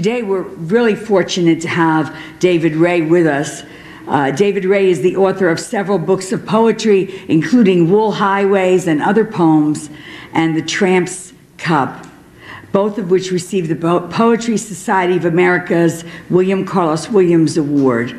Today, we're really fortunate to have David Ray with us. Uh, David Ray is the author of several books of poetry, including Wool Highways and Other Poems, and The Tramp's Cup, both of which received the po Poetry Society of America's William Carlos Williams Award.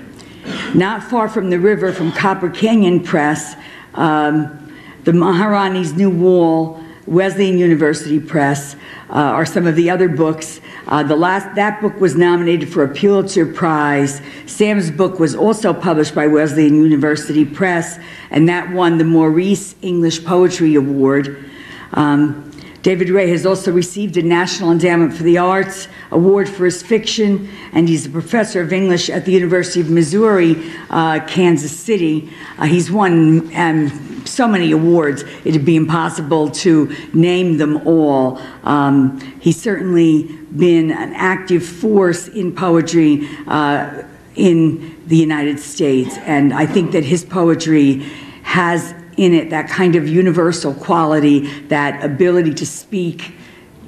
Not far from the river from Copper Canyon Press, um, the Maharani's New Wall, Wesleyan University Press, uh, are some of the other books. Uh, the last that book was nominated for a Pulitzer Prize. Sam's book was also published by Wesleyan University Press, and that won the Maurice English Poetry Award. Um, David Ray has also received a National Endowment for the Arts Award for his fiction, and he's a professor of English at the University of Missouri, uh, Kansas City. Uh, he's won um, so many awards, it'd be impossible to name them all. Um, he's certainly been an active force in poetry uh, in the United States, and I think that his poetry has in it that kind of universal quality, that ability to speak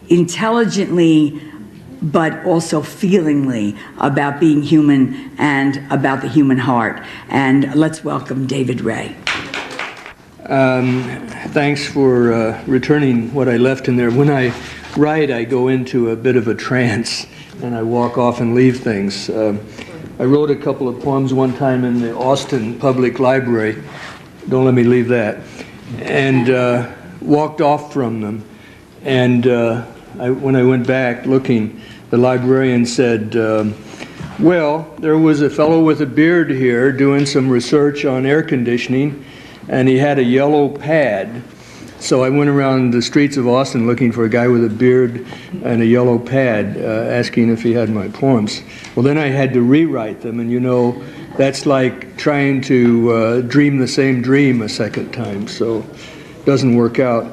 intelligently but also feelingly about being human and about the human heart. And let's welcome David Ray. Um, thanks for uh, returning what I left in there. When I write, I go into a bit of a trance and I walk off and leave things. Uh, I wrote a couple of poems one time in the Austin Public Library don't let me leave that. And uh, walked off from them. And uh, I, when I went back looking, the librarian said, um, Well, there was a fellow with a beard here doing some research on air conditioning, and he had a yellow pad. So I went around the streets of Austin looking for a guy with a beard and a yellow pad, uh, asking if he had my poems. Well, then I had to rewrite them, and you know, that's like trying to uh, dream the same dream a second time, so it doesn't work out.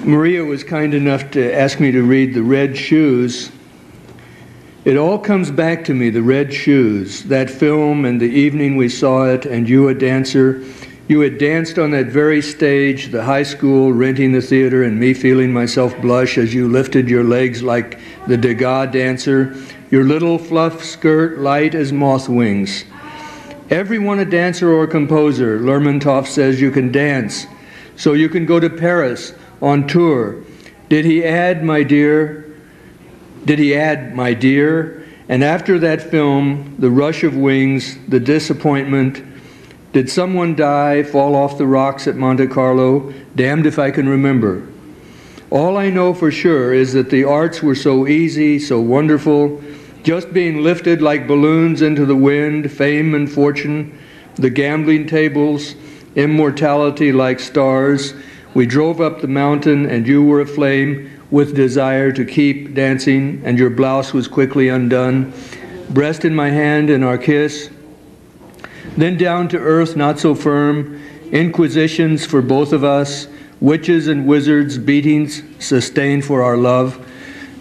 Maria was kind enough to ask me to read The Red Shoes. It all comes back to me, The Red Shoes, that film and the evening we saw it, and you a dancer. You had danced on that very stage, the high school, renting the theater, and me feeling myself blush as you lifted your legs like the Degas dancer your little fluff skirt light as moth wings. Everyone a dancer or composer, Lermontov says you can dance, so you can go to Paris on tour. Did he add, my dear? Did he add, my dear? And after that film, the rush of wings, the disappointment, did someone die, fall off the rocks at Monte Carlo? Damned if I can remember. All I know for sure is that the arts were so easy, so wonderful, just being lifted like balloons into the wind, fame and fortune, the gambling tables, immortality like stars. We drove up the mountain, and you were aflame with desire to keep dancing, and your blouse was quickly undone. Breast in my hand and our kiss. Then down to earth, not so firm, inquisitions for both of us, witches and wizards, beatings sustained for our love.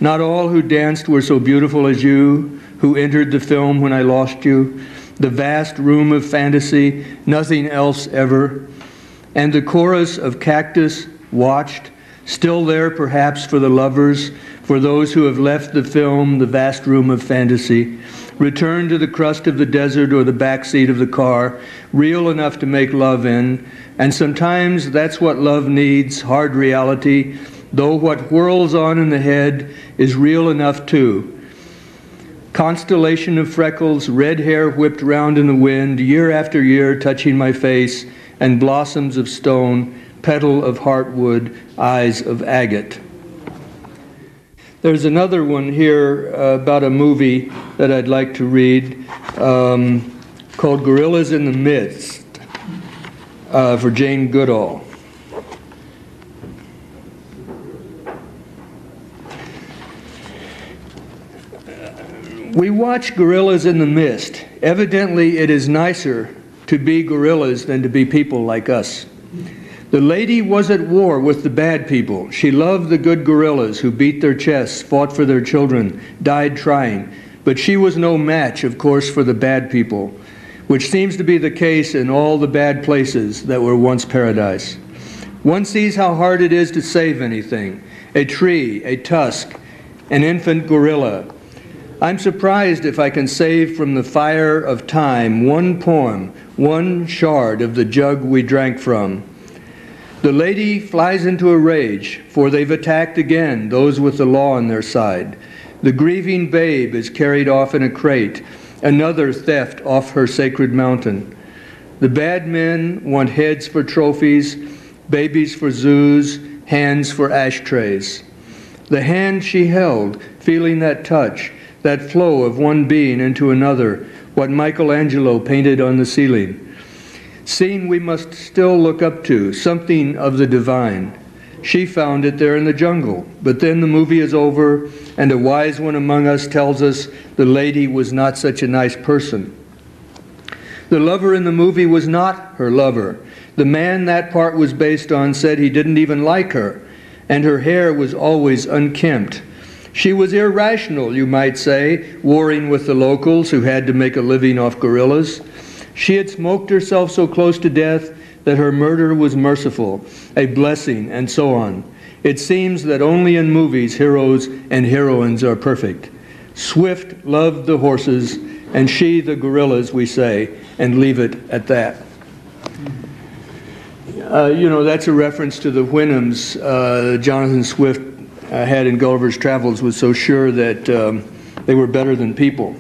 Not all who danced were so beautiful as you, who entered the film when I lost you. The vast room of fantasy, nothing else ever. And the chorus of cactus watched, still there perhaps for the lovers, for those who have left the film, the vast room of fantasy. Return to the crust of the desert or the back seat of the car, real enough to make love in. And sometimes that's what love needs hard reality though what whirls on in the head is real enough too. Constellation of freckles, red hair whipped round in the wind, year after year touching my face, and blossoms of stone, petal of heartwood, eyes of agate. There's another one here uh, about a movie that I'd like to read um, called Gorillas in the Mist uh, for Jane Goodall. We watch gorillas in the mist. Evidently, it is nicer to be gorillas than to be people like us. The lady was at war with the bad people. She loved the good gorillas who beat their chests, fought for their children, died trying. But she was no match, of course, for the bad people, which seems to be the case in all the bad places that were once paradise. One sees how hard it is to save anything a tree, a tusk, an infant gorilla. I'm surprised if I can save from the fire of time one poem, one shard of the jug we drank from. The lady flies into a rage, for they've attacked again those with the law on their side. The grieving babe is carried off in a crate, another theft off her sacred mountain. The bad men want heads for trophies, babies for zoos, hands for ashtrays. The hand she held, feeling that touch, that flow of one being into another, what Michelangelo painted on the ceiling. Scene we must still look up to, something of the divine. She found it there in the jungle, but then the movie is over, and a wise one among us tells us the lady was not such a nice person. The lover in the movie was not her lover. The man that part was based on said he didn't even like her, and her hair was always unkempt. She was irrational, you might say, warring with the locals who had to make a living off gorillas. She had smoked herself so close to death that her murder was merciful, a blessing, and so on. It seems that only in movies heroes and heroines are perfect. Swift loved the horses, and she the gorillas, we say, and leave it at that. Uh, you know, that's a reference to the Houyhnhnms. Uh, Jonathan Swift uh, had in Gulliver's Travels was so sure that um, they were better than people.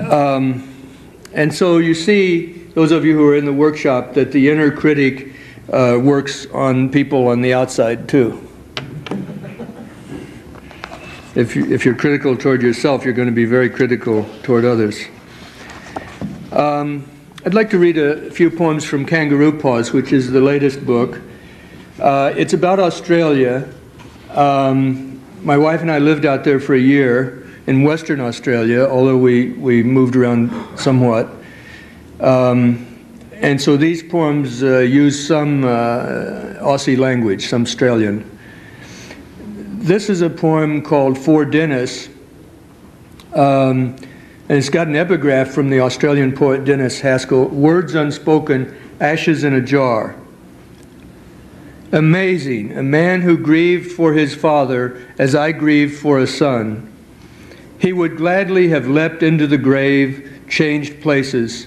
Um, and so you see, those of you who are in the workshop, that the inner critic uh, works on people on the outside too. If, you, if you're critical toward yourself, you're going to be very critical toward others. Um, I'd like to read a few poems from Kangaroo Paws, which is the latest book. Uh, it's about Australia. Um, my wife and I lived out there for a year in Western Australia, although we, we moved around somewhat. Um, and so these poems uh, use some uh, Aussie language, some Australian. This is a poem called For Dennis. Um, and it's got an epigraph from the Australian poet Dennis Haskell Words unspoken, ashes in a jar. Amazing, a man who grieved for his father as I grieved for a son. He would gladly have leapt into the grave, changed places.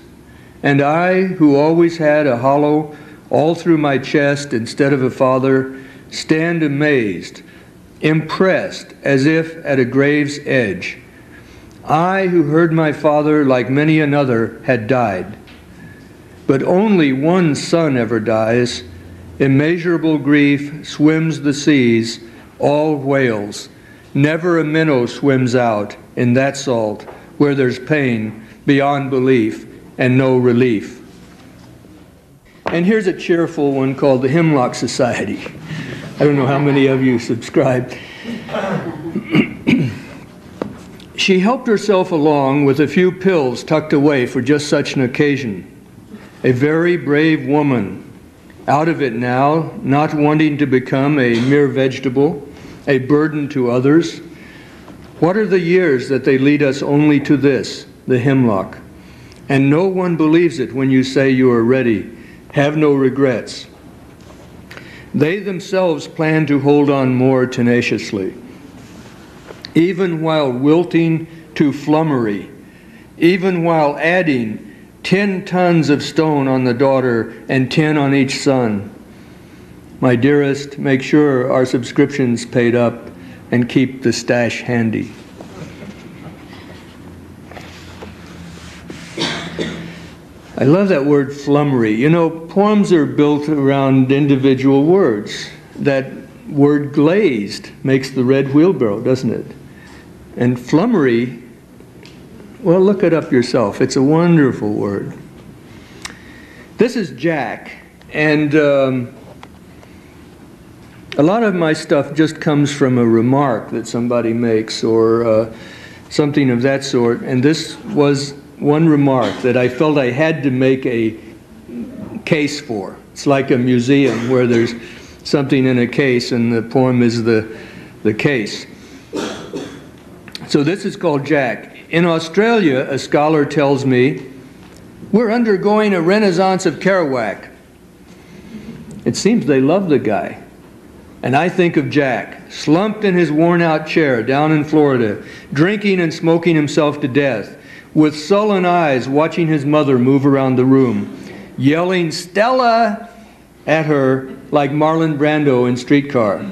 And I, who always had a hollow all through my chest instead of a father, stand amazed, impressed as if at a grave's edge. I, who heard my father, like many another, had died. But only one son ever dies. Immeasurable grief swims the seas, all whales. Never a minnow swims out in that salt where there's pain beyond belief and no relief. And here's a cheerful one called the Hemlock Society. I don't know how many of you subscribe. She helped herself along with a few pills tucked away for just such an occasion. A very brave woman, out of it now, not wanting to become a mere vegetable, a burden to others. What are the years that they lead us only to this, the hemlock? And no one believes it when you say you are ready. Have no regrets. They themselves plan to hold on more tenaciously even while wilting to flummery, even while adding 10 tons of stone on the daughter and 10 on each son. My dearest, make sure our subscription's paid up and keep the stash handy. I love that word flummery. You know, poems are built around individual words. That word glazed makes the red wheelbarrow, doesn't it? And flummery, well, look it up yourself. It's a wonderful word. This is Jack, and um, a lot of my stuff just comes from a remark that somebody makes or uh, something of that sort. And this was one remark that I felt I had to make a case for. It's like a museum where there's something in a case and the poem is the, the case. So this is called Jack. In Australia, a scholar tells me, we're undergoing a renaissance of Kerouac. It seems they love the guy. And I think of Jack, slumped in his worn out chair down in Florida, drinking and smoking himself to death, with sullen eyes watching his mother move around the room, yelling Stella at her like Marlon Brando in Streetcar.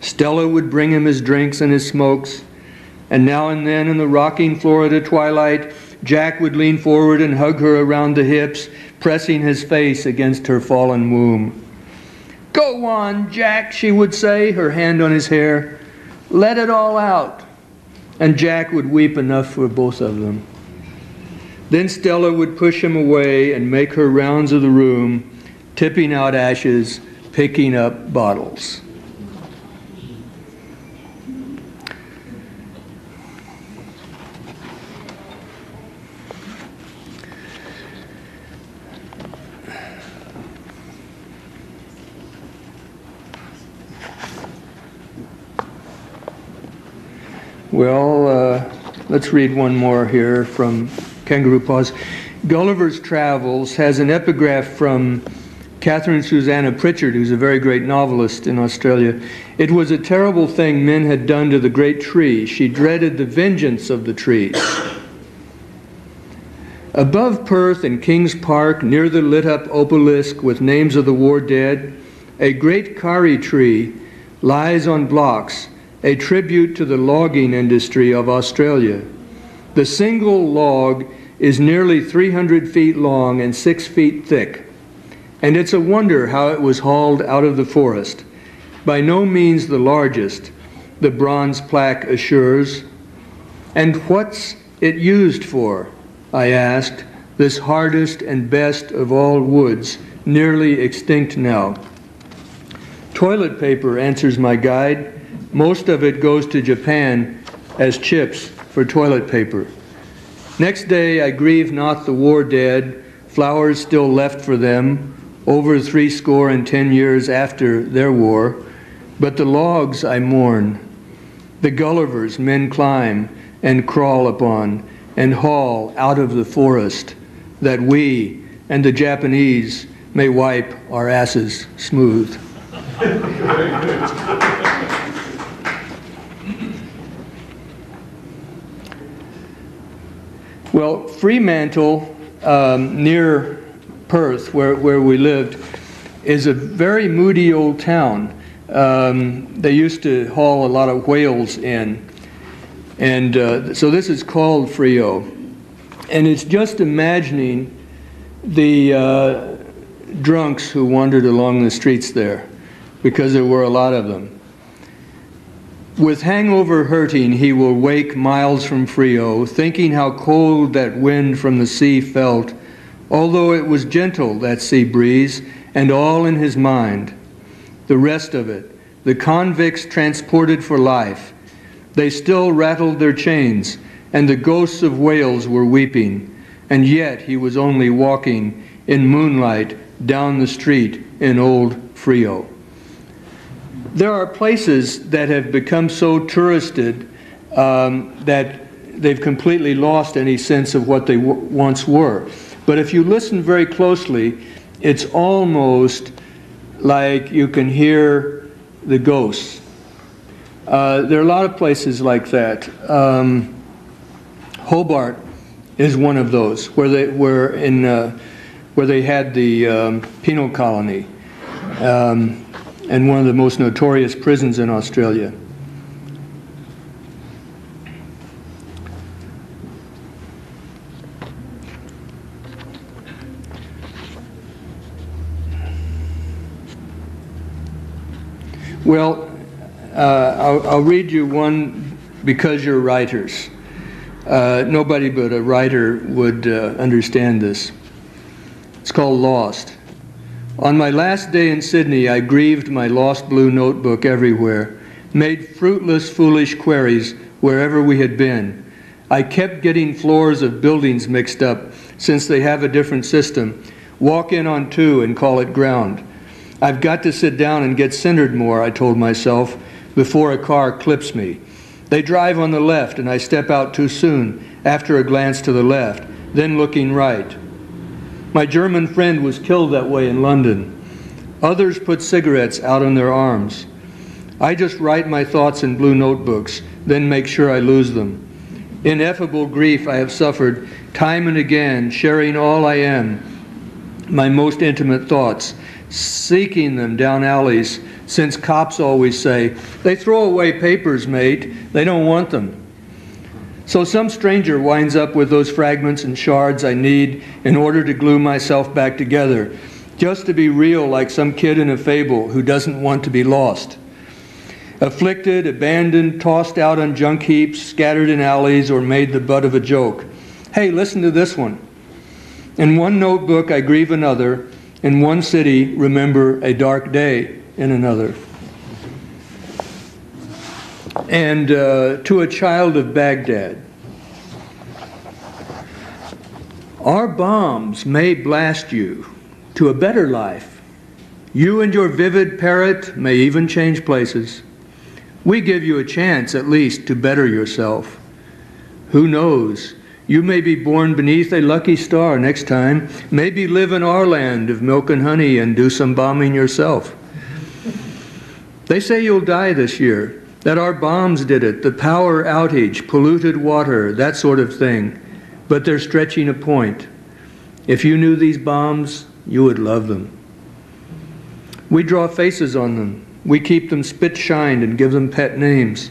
Stella would bring him his drinks and his smokes, and now and then in the rocking Florida twilight, Jack would lean forward and hug her around the hips, pressing his face against her fallen womb. Go on, Jack, she would say, her hand on his hair. Let it all out. And Jack would weep enough for both of them. Then Stella would push him away and make her rounds of the room, tipping out ashes, picking up bottles. Well, uh, let's read one more here from Kangaroo Paws. Gulliver's Travels has an epigraph from Katharine Susannah Prichard, who's a very great novelist in Australia. It was a terrible thing men had done to the great tree. She dreaded the vengeance of the trees. Above Perth in King's Park, near the lit up obelisk with names of the war dead, a great kauri tree lies on blocks a tribute to the logging industry of Australia. The single log is nearly 300 feet long and 6 feet thick, and it's a wonder how it was hauled out of the forest. By no means the largest, the bronze plaque assures. And what's it used for? I asked, this hardest and best of all woods, nearly extinct now. Toilet paper, answers my guide. Most of it goes to Japan as chips for toilet paper. Next day, I grieve not the war dead, flowers still left for them, over three score and ten years after their war, but the logs I mourn, the Gullivers men climb and crawl upon and haul out of the forest, that we and the Japanese may wipe our asses smooth. Well, Fremantle, um, near Perth, where, where we lived, is a very moody old town. Um, they used to haul a lot of whales in. And uh, so this is called Freo. And it's just imagining the uh, drunks who wandered along the streets there, because there were a lot of them. With hangover hurting, he will wake miles from Freo, thinking how cold that wind from the sea felt, although it was gentle, that sea breeze, and all in his mind. The rest of it, the convicts transported for life, they still rattled their chains, and the ghosts of whales were weeping, and yet he was only walking in moonlight down the street in old Freo there are places that have become so touristed um, that they've completely lost any sense of what they once were. But if you listen very closely, it's almost like you can hear the ghosts. Uh, there are a lot of places like that. Um, Hobart is one of those where they were in uh, where they had the um, penal colony. Um, and one of the most notorious prisons in Australia. Well, uh, I'll, I'll, read you one because you're writers. Uh, nobody but a writer would uh, understand this. It's called Lost. On my last day in Sydney, I grieved my lost blue notebook everywhere, made fruitless, foolish queries wherever we had been. I kept getting floors of buildings mixed up since they have a different system. Walk in on two and call it ground. I've got to sit down and get centered more, I told myself, before a car clips me. They drive on the left and I step out too soon after a glance to the left, then looking right. My German friend was killed that way in London. Others put cigarettes out on their arms. I just write my thoughts in blue notebooks, then make sure I lose them. Ineffable grief I have suffered time and again, sharing all I am, my most intimate thoughts, seeking them down alleys, since cops always say, they throw away papers, mate, they don't want them. So some stranger winds up with those fragments and shards I need in order to glue myself back together, just to be real like some kid in a fable who doesn't want to be lost. Afflicted, abandoned, tossed out on junk heaps, scattered in alleys, or made the butt of a joke. Hey, listen to this one. In one notebook, I grieve another. In one city, remember a dark day in another. And uh, to a child of Baghdad, our bombs may blast you to a better life. You and your vivid parrot may even change places. We give you a chance, at least, to better yourself. Who knows? You may be born beneath a lucky star next time. Maybe live in our land of milk and honey and do some bombing yourself. They say you'll die this year, that our bombs did it, the power outage, polluted water, that sort of thing. But they're stretching a point. If you knew these bombs, you would love them. We draw faces on them. We keep them spit shined and give them pet names.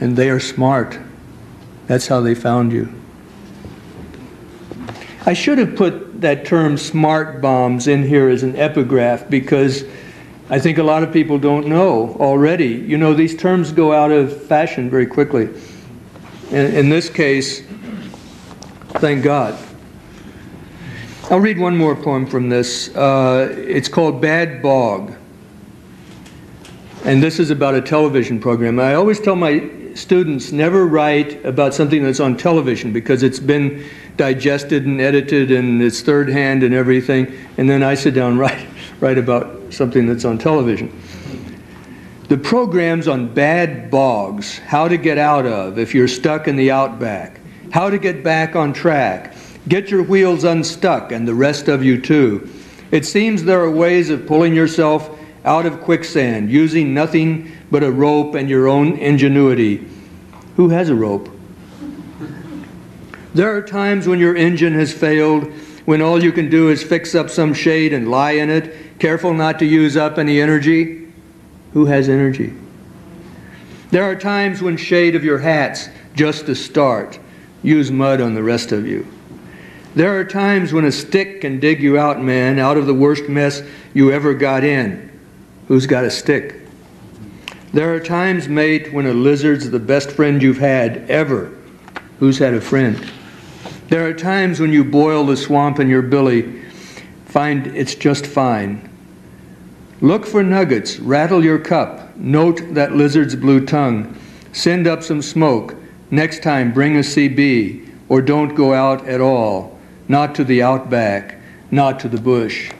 And they are smart. That's how they found you. I should have put that term smart bombs in here as an epigraph because I think a lot of people don't know already. You know, these terms go out of fashion very quickly. In, in this case, thank God. I'll read one more poem from this. Uh, it's called Bad Bog. And this is about a television program. I always tell my students never write about something that's on television because it's been digested and edited and it's third hand and everything. And then I sit down and write, write about something that's on television. The programs on bad bogs, how to get out of if you're stuck in the outback, how to get back on track, Get your wheels unstuck, and the rest of you too. It seems there are ways of pulling yourself out of quicksand using nothing but a rope and your own ingenuity. Who has a rope? There are times when your engine has failed, when all you can do is fix up some shade and lie in it, careful not to use up any energy. Who has energy? There are times when shade of your hat's just to start. Use mud on the rest of you. There are times when a stick can dig you out, man, out of the worst mess you ever got in. Who's got a stick? There are times, mate, when a lizard's the best friend you've had ever. Who's had a friend? There are times when you boil the swamp in your billy, find it's just fine. Look for nuggets, rattle your cup, note that lizard's blue tongue, send up some smoke. Next time, bring a CB, or don't go out at all not to the outback, not to the bush.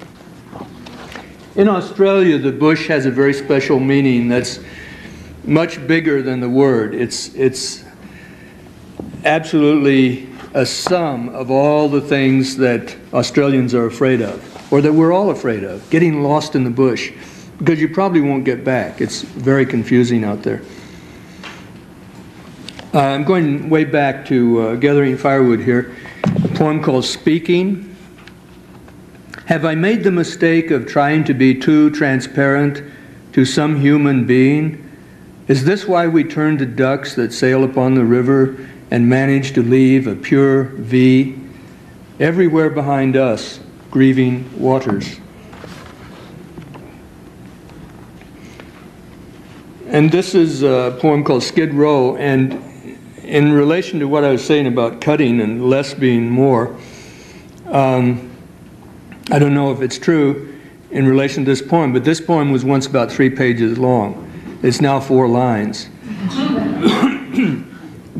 In Australia, the bush has a very special meaning that's much bigger than the word. It's, it's absolutely a sum of all the things that Australians are afraid of, or that we're all afraid of, getting lost in the bush, because you probably won't get back. It's very confusing out there. Uh, I'm going way back to uh, gathering firewood here a poem called Speaking. Have I made the mistake of trying to be too transparent to some human being? Is this why we turn to ducks that sail upon the river and managed to leave a pure V everywhere behind us, grieving waters? And this is a poem called Skid Row, and in relation to what I was saying about cutting and less being more, um, I don't know if it's true in relation to this poem, but this poem was once about three pages long. It's now four lines.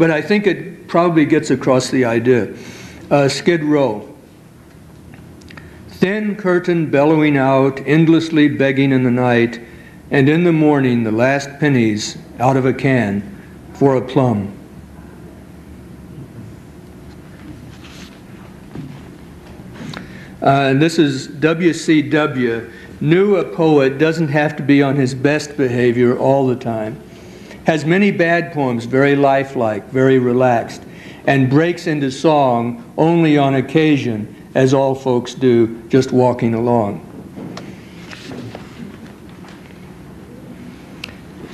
But I think it probably gets across the idea. Uh, Skid Row. Thin curtain bellowing out, endlessly begging in the night, and in the morning the last pennies out of a can for a plum. Uh, and this is WCW knew a poet doesn't have to be on his best behavior all the time, has many bad poems, very lifelike, very relaxed, and breaks into song only on occasion, as all folks do, just walking along.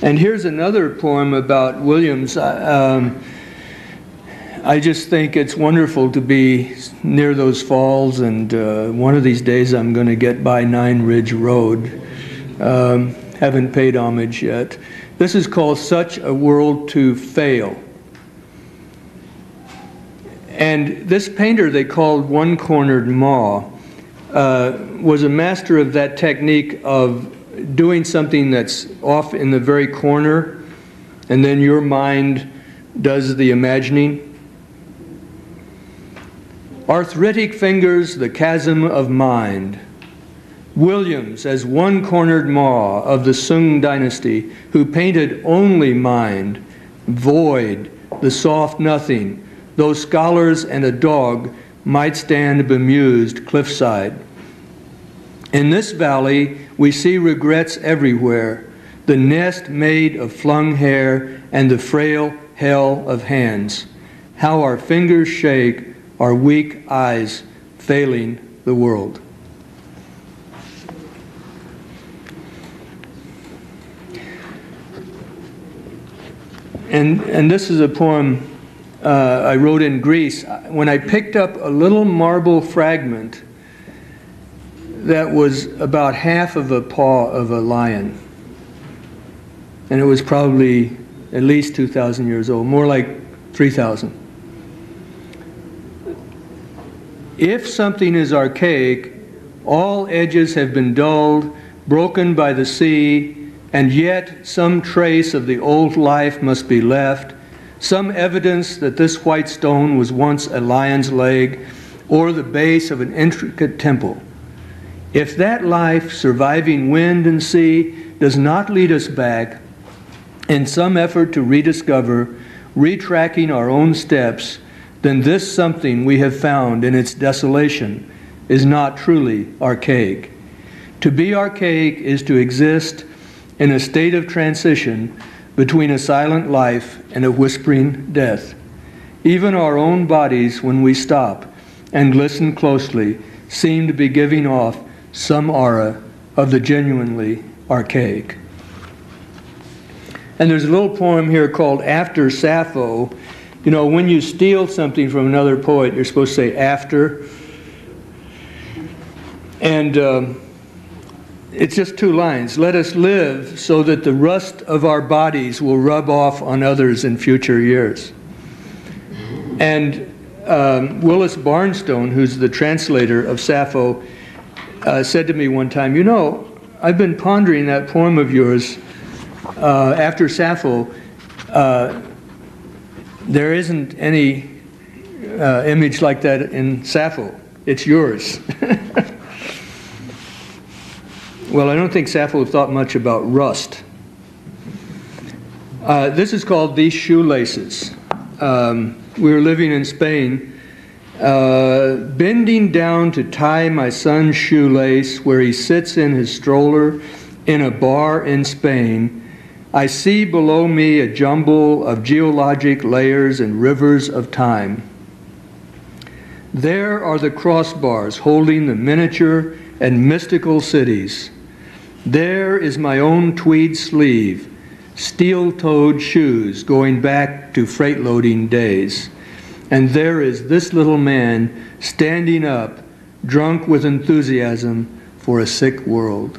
And here's another poem about Williams. Um, I just think it's wonderful to be near those falls, and uh, one of these days I'm going to get by Nine Ridge Road. Um, haven't paid homage yet. This is called Such a World to Fail. And this painter they called One Cornered Ma uh, was a master of that technique of doing something that's off in the very corner, and then your mind does the imagining. Arthritic fingers, the chasm of mind. Williams as one cornered Ma of the Sung dynasty, who painted only mind, void, the soft nothing, though scholars and a dog might stand bemused cliffside. In this valley, we see regrets everywhere the nest made of flung hair and the frail hell of hands. How our fingers shake, our weak eyes failing the world. And, and this is a poem uh, I wrote in Greece. When I picked up a little marble fragment that was about half of a paw of a lion. And it was probably at least 2,000 years old, more like 3,000. If something is archaic, all edges have been dulled, broken by the sea, and yet some trace of the old life must be left, some evidence that this white stone was once a lion's leg or the base of an intricate temple. If that life, surviving wind and sea, does not lead us back in some effort to rediscover, retracking our own steps, then this something we have found in its desolation is not truly archaic. To be archaic is to exist in a state of transition between a silent life and a whispering death. Even our own bodies, when we stop and listen closely, seem to be giving off some aura of the genuinely archaic. And there's a little poem here called After Sappho. You know, when you steal something from another poet, you're supposed to say after. And um, it's just two lines. Let us live so that the rust of our bodies will rub off on others in future years. And um, Willis Barnstone, who's the translator of Sappho, uh, said to me one time, You know, I've been pondering that poem of yours uh, after Sappho. Uh, there isn't any uh, image like that in Sappho. It's yours. well, I don't think Sappho thought much about rust. Uh, this is called These Shoelaces. Um, we were living in Spain uh, bending down to tie my son's shoelace where he sits in his stroller in a bar in Spain, I see below me a jumble of geologic layers and rivers of time. There are the crossbars holding the miniature and mystical cities. There is my own tweed sleeve, steel toed shoes going back to freight loading days and there is this little man standing up, drunk with enthusiasm for a sick world.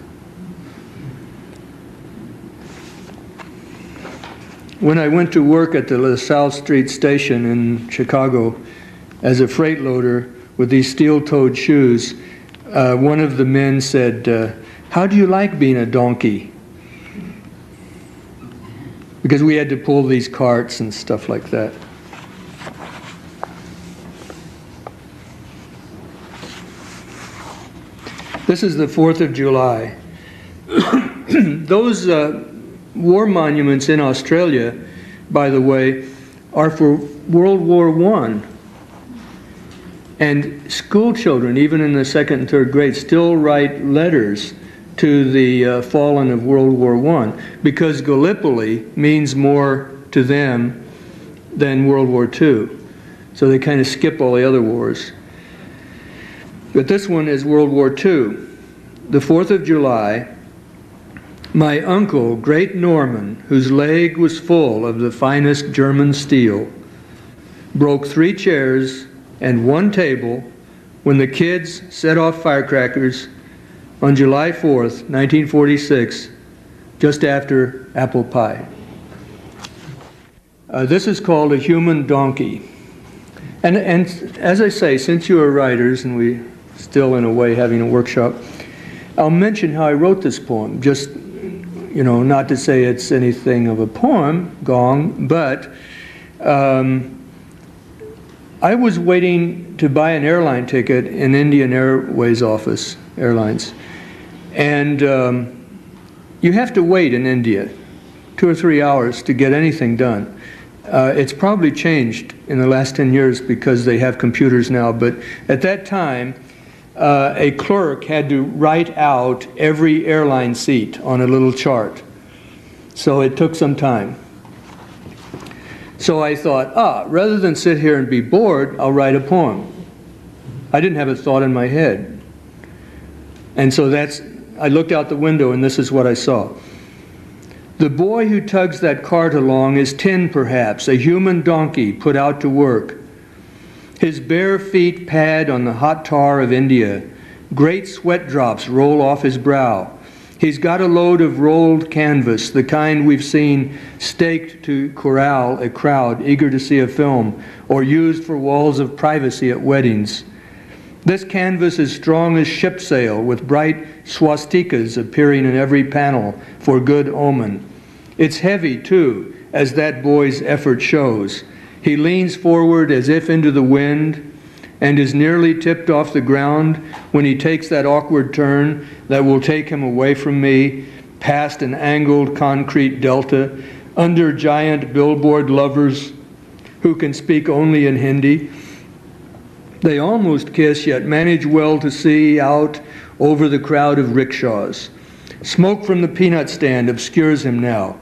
When I went to work at the LaSalle Street station in Chicago as a freight loader with these steel toed shoes, uh, one of the men said, uh, How do you like being a donkey? Because we had to pull these carts and stuff like that. This is the 4th of July. Those uh, war monuments in Australia, by the way, are for World War I. And school children, even in the second and third grade, still write letters to the uh, fallen of World War I because Gallipoli means more to them than World War II. So they kind of skip all the other wars. But this one is World War II. The 4th of July, my uncle, Great Norman, whose leg was full of the finest German steel, broke three chairs and one table when the kids set off firecrackers on July 4th, 1946, just after apple pie. Uh, this is called a human donkey. And, and as I say, since you are writers, and we still in a way having a workshop, I'll mention how I wrote this poem. Just, you know, not to say it's anything of a poem, gong, but um, I was waiting to buy an airline ticket in Indian Airways office, airlines. And um, you have to wait in India two or three hours to get anything done. Uh, it's probably changed in the last 10 years because they have computers now, but at that time, uh, a clerk had to write out every airline seat on a little chart. So it took some time. So I thought, ah, rather than sit here and be bored, I'll write a poem. I didn't have a thought in my head. And so that's, I looked out the window and this is what I saw. The boy who tugs that cart along is tin, perhaps, a human donkey put out to work. His bare feet pad on the hot tar of India. Great sweat drops roll off his brow. He's got a load of rolled canvas, the kind we've seen staked to corral a crowd eager to see a film, or used for walls of privacy at weddings. This canvas is strong as ship sail, with bright swastikas appearing in every panel for good omen. It's heavy, too, as that boy's effort shows. He leans forward as if into the wind and is nearly tipped off the ground when he takes that awkward turn that will take him away from me, past an angled concrete delta, under giant billboard lovers who can speak only in Hindi. They almost kiss, yet manage well to see out over the crowd of rickshaws. Smoke from the peanut stand obscures him now.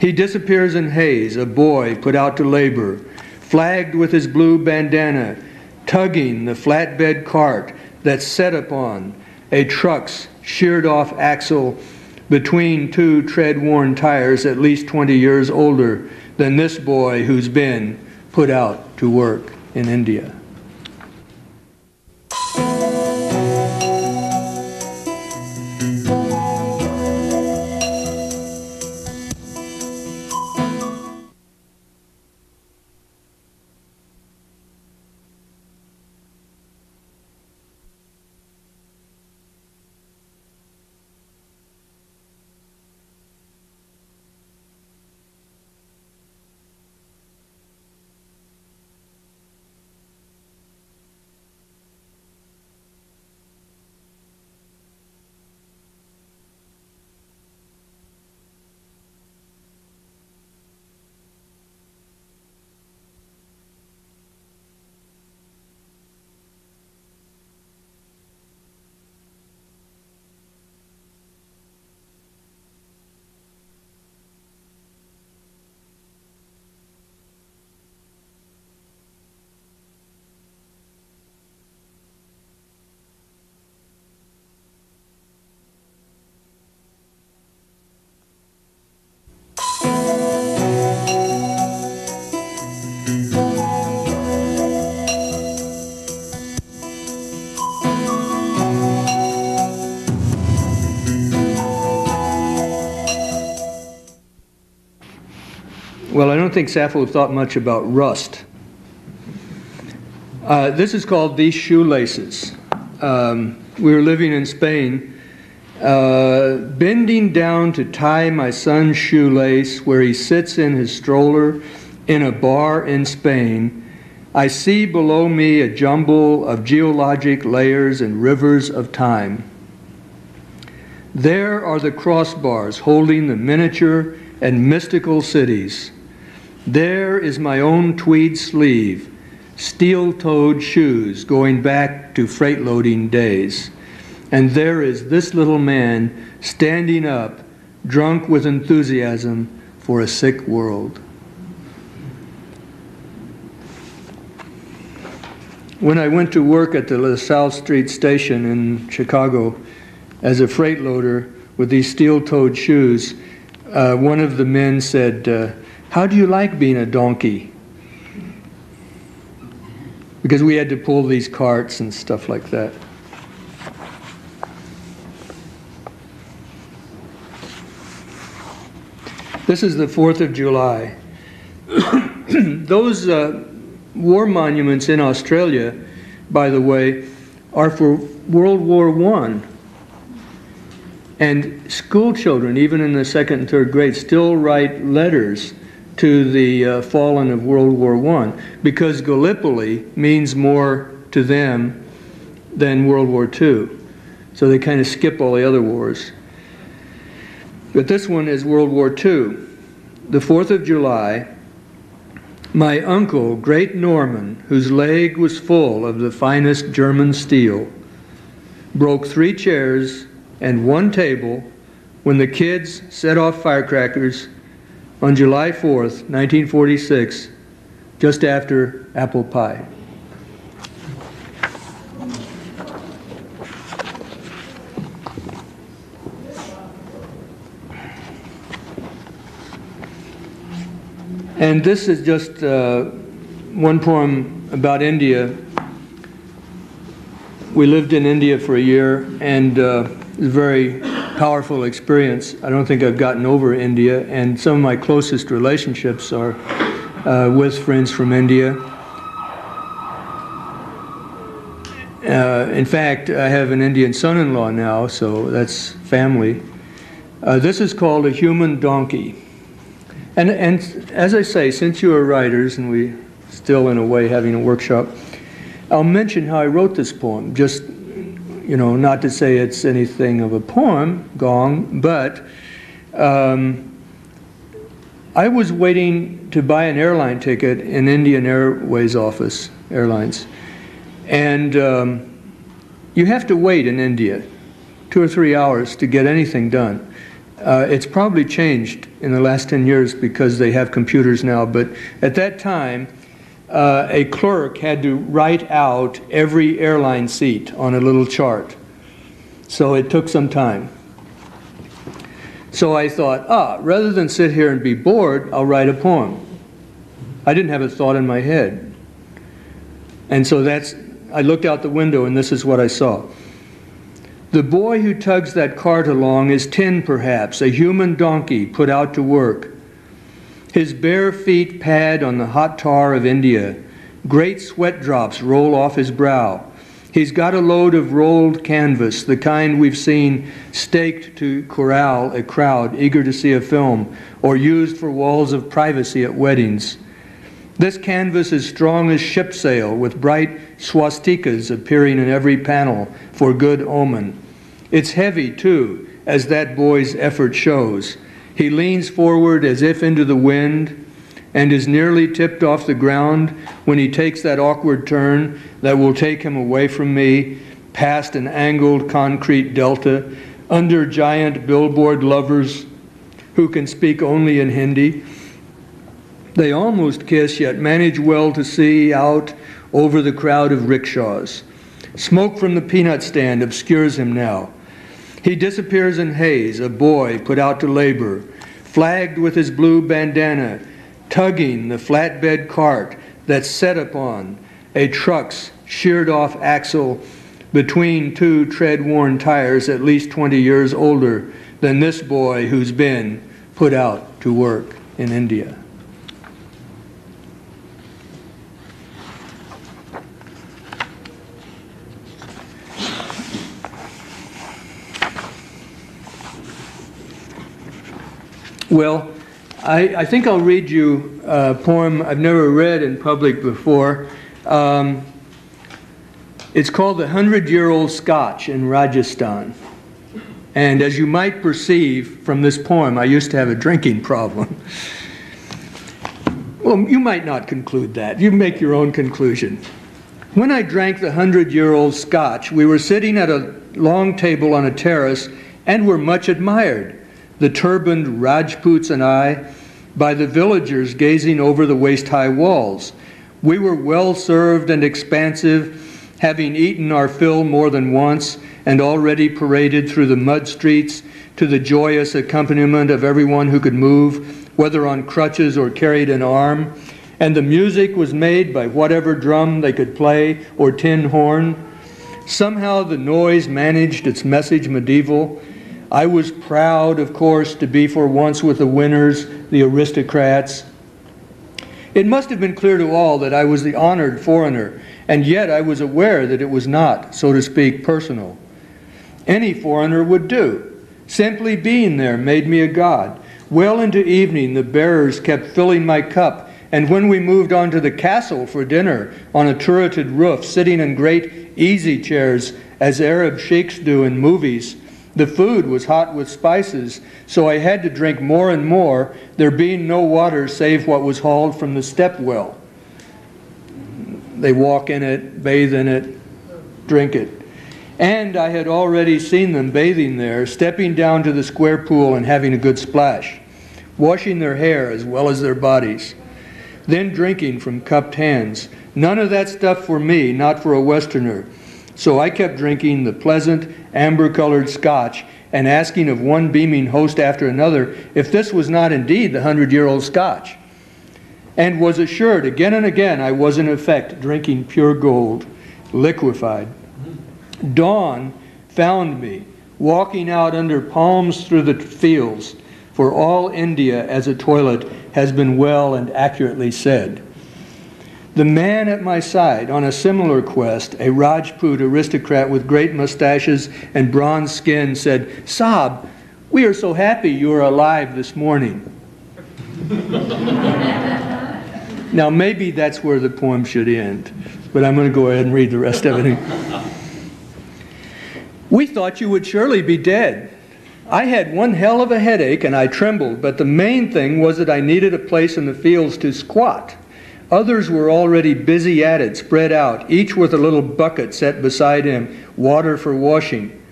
He disappears in haze, a boy put out to labor, flagged with his blue bandana, tugging the flatbed cart that's set upon a truck's sheared off axle between two tread worn tires at least 20 years older than this boy who's been put out to work in India. Think Sappho thought much about rust. Uh, this is called These Shoelaces. Um, we were living in Spain, uh, bending down to tie my son's shoelace where he sits in his stroller in a bar in Spain. I see below me a jumble of geologic layers and rivers of time. There are the crossbars holding the miniature and mystical cities. There is my own tweed sleeve, steel toed shoes going back to freight loading days. and there is this little man standing up, drunk with enthusiasm for a sick world. When I went to work at the LaSalle Street station in Chicago as a freight loader with these steel toed shoes, uh, one of the men said, uh, How do you like being a donkey? Because we had to pull these carts and stuff like that. This is the 4th of July. Those uh, war monuments in Australia, by the way, are for World War I. And school children, even in the second and third grade, still write letters to the uh, fallen of World War I because Gallipoli means more to them than World War II. So they kind of skip all the other wars. But this one is World War II. The 4th of July, my uncle, Great Norman, whose leg was full of the finest German steel, broke three chairs and one table when the kids set off firecrackers on July 4th, 1946, just after apple pie. And this is just uh, one poem about India. We lived in India for a year, and uh, very powerful experience. I don't think I've gotten over India, and some of my closest relationships are uh, with friends from India. Uh, in fact, I have an Indian son-in-law now, so that's family. Uh, this is called a human donkey. And, and as I say, since you are writers, and we still in a way having a workshop, I'll mention how I wrote this poem. Just, you know, not to say it's anything of a poem, gong, but um, I was waiting to buy an airline ticket in Indian Airways office, airlines. And um, you have to wait in India two or three hours to get anything done. Uh, it's probably changed in the last 10 years because they have computers now, but at that time, uh, a clerk had to write out every airline seat on a little chart. So it took some time. So I thought, ah, rather than sit here and be bored, I'll write a poem. I didn't have a thought in my head. And so that's, I looked out the window and this is what I saw. The boy who tugs that cart along is ten perhaps, a human donkey put out to work. His bare feet pad on the hot tar of India. Great sweat drops roll off his brow. He's got a load of rolled canvas, the kind we've seen staked to corral a crowd eager to see a film, or used for walls of privacy at weddings. This canvas is strong as ship sail, with bright swastikas appearing in every panel for good omen. It's heavy, too, as that boy's effort shows. He leans forward as if into the wind and is nearly tipped off the ground when he takes that awkward turn that will take him away from me, past an angled concrete delta, under giant billboard lovers who can speak only in Hindi. They almost kiss, yet manage well to see out over the crowd of rickshaws. Smoke from the peanut stand obscures him now. He disappears in haze, a boy put out to labor, flagged with his blue bandana, tugging the flatbed cart that's set upon a truck's sheared off axle between two tread worn tires at least 20 years older than this boy who's been put out to work in India. Well, I, I, think I'll read you a poem I've never read in public before. Um, it's called The Hundred Year Old Scotch in Rajasthan. And as you might perceive from this poem, I used to have a drinking problem. well, you might not conclude that. You make your own conclusion. When I drank the hundred year old Scotch, we were sitting at a long table on a terrace and were much admired, the turbaned Rajputs and I, by the villagers gazing over the waist high walls. We were well served and expansive, having eaten our fill more than once, and already paraded through the mud streets to the joyous accompaniment of everyone who could move, whether on crutches or carried an arm. And the music was made by whatever drum they could play or tin horn. Somehow the noise managed its message medieval. I was proud, of course, to be for once with the winners, the aristocrats. It must have been clear to all that I was the honored foreigner, and yet I was aware that it was not, so to speak, personal. Any foreigner would do. Simply being there made me a god. Well into evening, the bearers kept filling my cup, and when we moved on to the castle for dinner on a turreted roof, sitting in great easy chairs as Arab sheiks do in movies, the food was hot with spices, so I had to drink more and more, there being no water save what was hauled from the step well. They walk in it, bathe in it, drink it. And I had already seen them bathing there, stepping down to the square pool and having a good splash, washing their hair as well as their bodies, then drinking from cupped hands. None of that stuff for me, not for a Westerner. So I kept drinking the pleasant, amber colored scotch and asking of one beaming host after another if this was not indeed the hundred year old scotch. And was assured again and again I was in effect drinking pure gold, liquefied. Dawn found me walking out under palms through the fields, for all India as a toilet has been well and accurately said. The man at my side on a similar quest, a Rajput aristocrat with great mustaches and bronze skin, said, Saab, we are so happy you are alive this morning. now, maybe that's where the poem should end, but I'm going to go ahead and read the rest of it. we thought you would surely be dead. I had one hell of a headache and I trembled, but the main thing was that I needed a place in the fields to squat. Others were already busy at it, spread out, each with a little bucket set beside him, water for washing.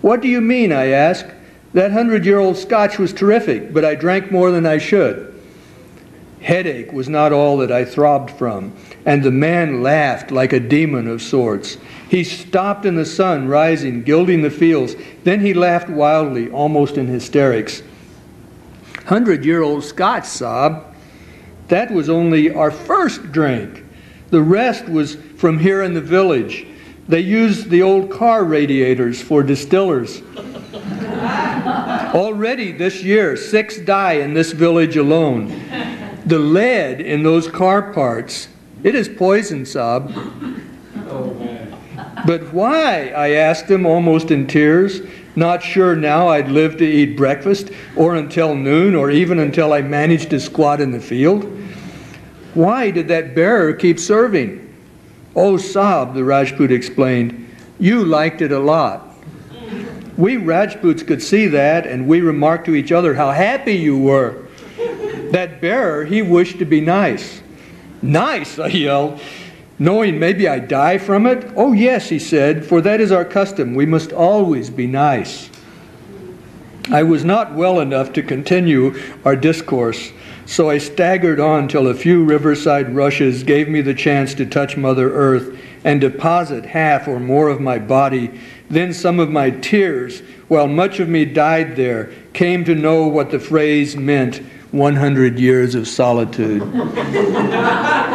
What do you mean? I asked. That hundred year old scotch was terrific, but I drank more than I should. Headache was not all that I throbbed from, and the man laughed like a demon of sorts. He stopped in the sun rising, gilding the fields. Then he laughed wildly, almost in hysterics. Hundred year old scotch, Saab. That was only our first drink. The rest was from here in the village. They used the old car radiators for distillers. Already this year, six die in this village alone. The lead in those car parts, it is poison, Saab. Oh, but why? I asked him almost in tears, not sure now I'd live to eat breakfast, or until noon, or even until I managed to squat in the field. Why did that bearer keep serving? Oh, Saab, the Rajput explained, you liked it a lot. We Rajputs could see that, and we remarked to each other how happy you were. That bearer, he wished to be nice. Nice, I yelled, knowing maybe I'd die from it. Oh, yes, he said, for that is our custom. We must always be nice. I was not well enough to continue our discourse, so I staggered on till a few riverside rushes gave me the chance to touch Mother Earth and deposit half or more of my body. Then some of my tears, while much of me died there, came to know what the phrase meant 100 years of solitude.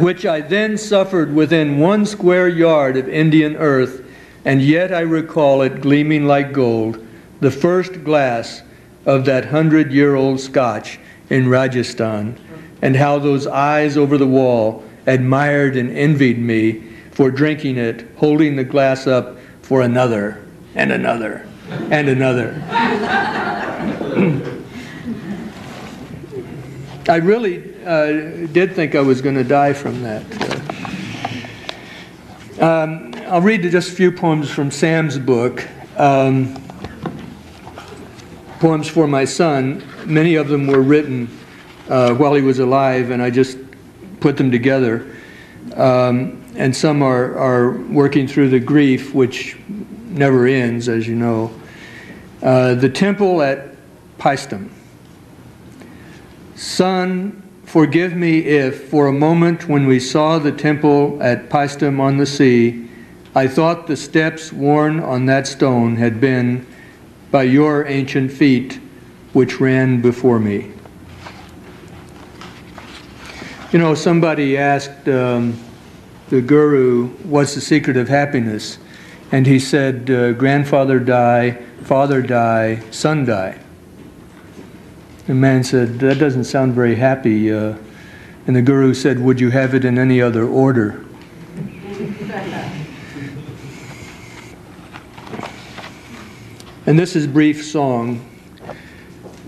which I then suffered within one square yard of Indian earth, and yet I recall it gleaming like gold, the first glass of that hundred year old scotch in Rajasthan, and how those eyes over the wall admired and envied me for drinking it, holding the glass up for another and another and another. I really uh, did think I was going to die from that. Um, I'll read just a few poems from Sam's book. Um, poems for my son. Many of them were written uh, while he was alive, and I just put them together. Um, and some are, are working through the grief, which never ends, as you know. Uh, the temple at Paestum. Son, forgive me if, for a moment when we saw the temple at Paestum on the sea, I thought the steps worn on that stone had been by your ancient feet which ran before me. You know, somebody asked um, the guru, What's the secret of happiness? And he said, uh, Grandfather die, father die, son die. The man said, That doesn't sound very happy. Uh, and the guru said, Would you have it in any other order? and this is brief song.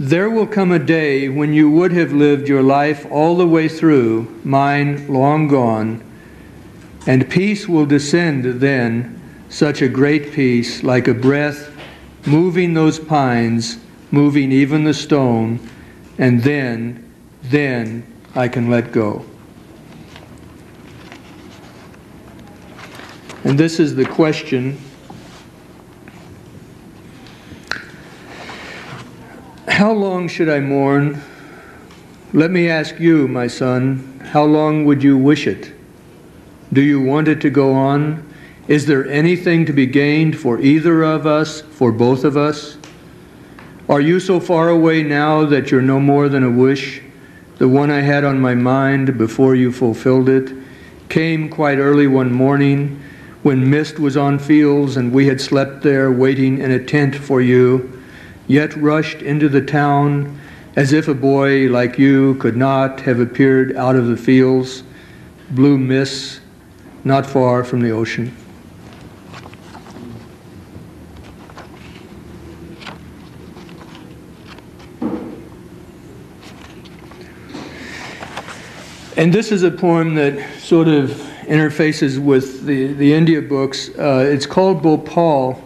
There will come a day when you would have lived your life all the way through, mine long gone, and peace will descend then, such a great peace, like a breath, moving those pines, moving even the stone, and then, then I can let go. And this is the question How long should I mourn? Let me ask you, my son, how long would you wish it? Do you want it to go on? Is there anything to be gained for either of us, for both of us? Are you so far away now that you're no more than a wish? The one I had on my mind before you fulfilled it came quite early one morning when mist was on fields and we had slept there waiting in a tent for you yet rushed into the town as if a boy like you could not have appeared out of the fields, blue mists, not far from the ocean. And this is a poem that sort of interfaces with the, the India books. Uh, it's called Bhopal,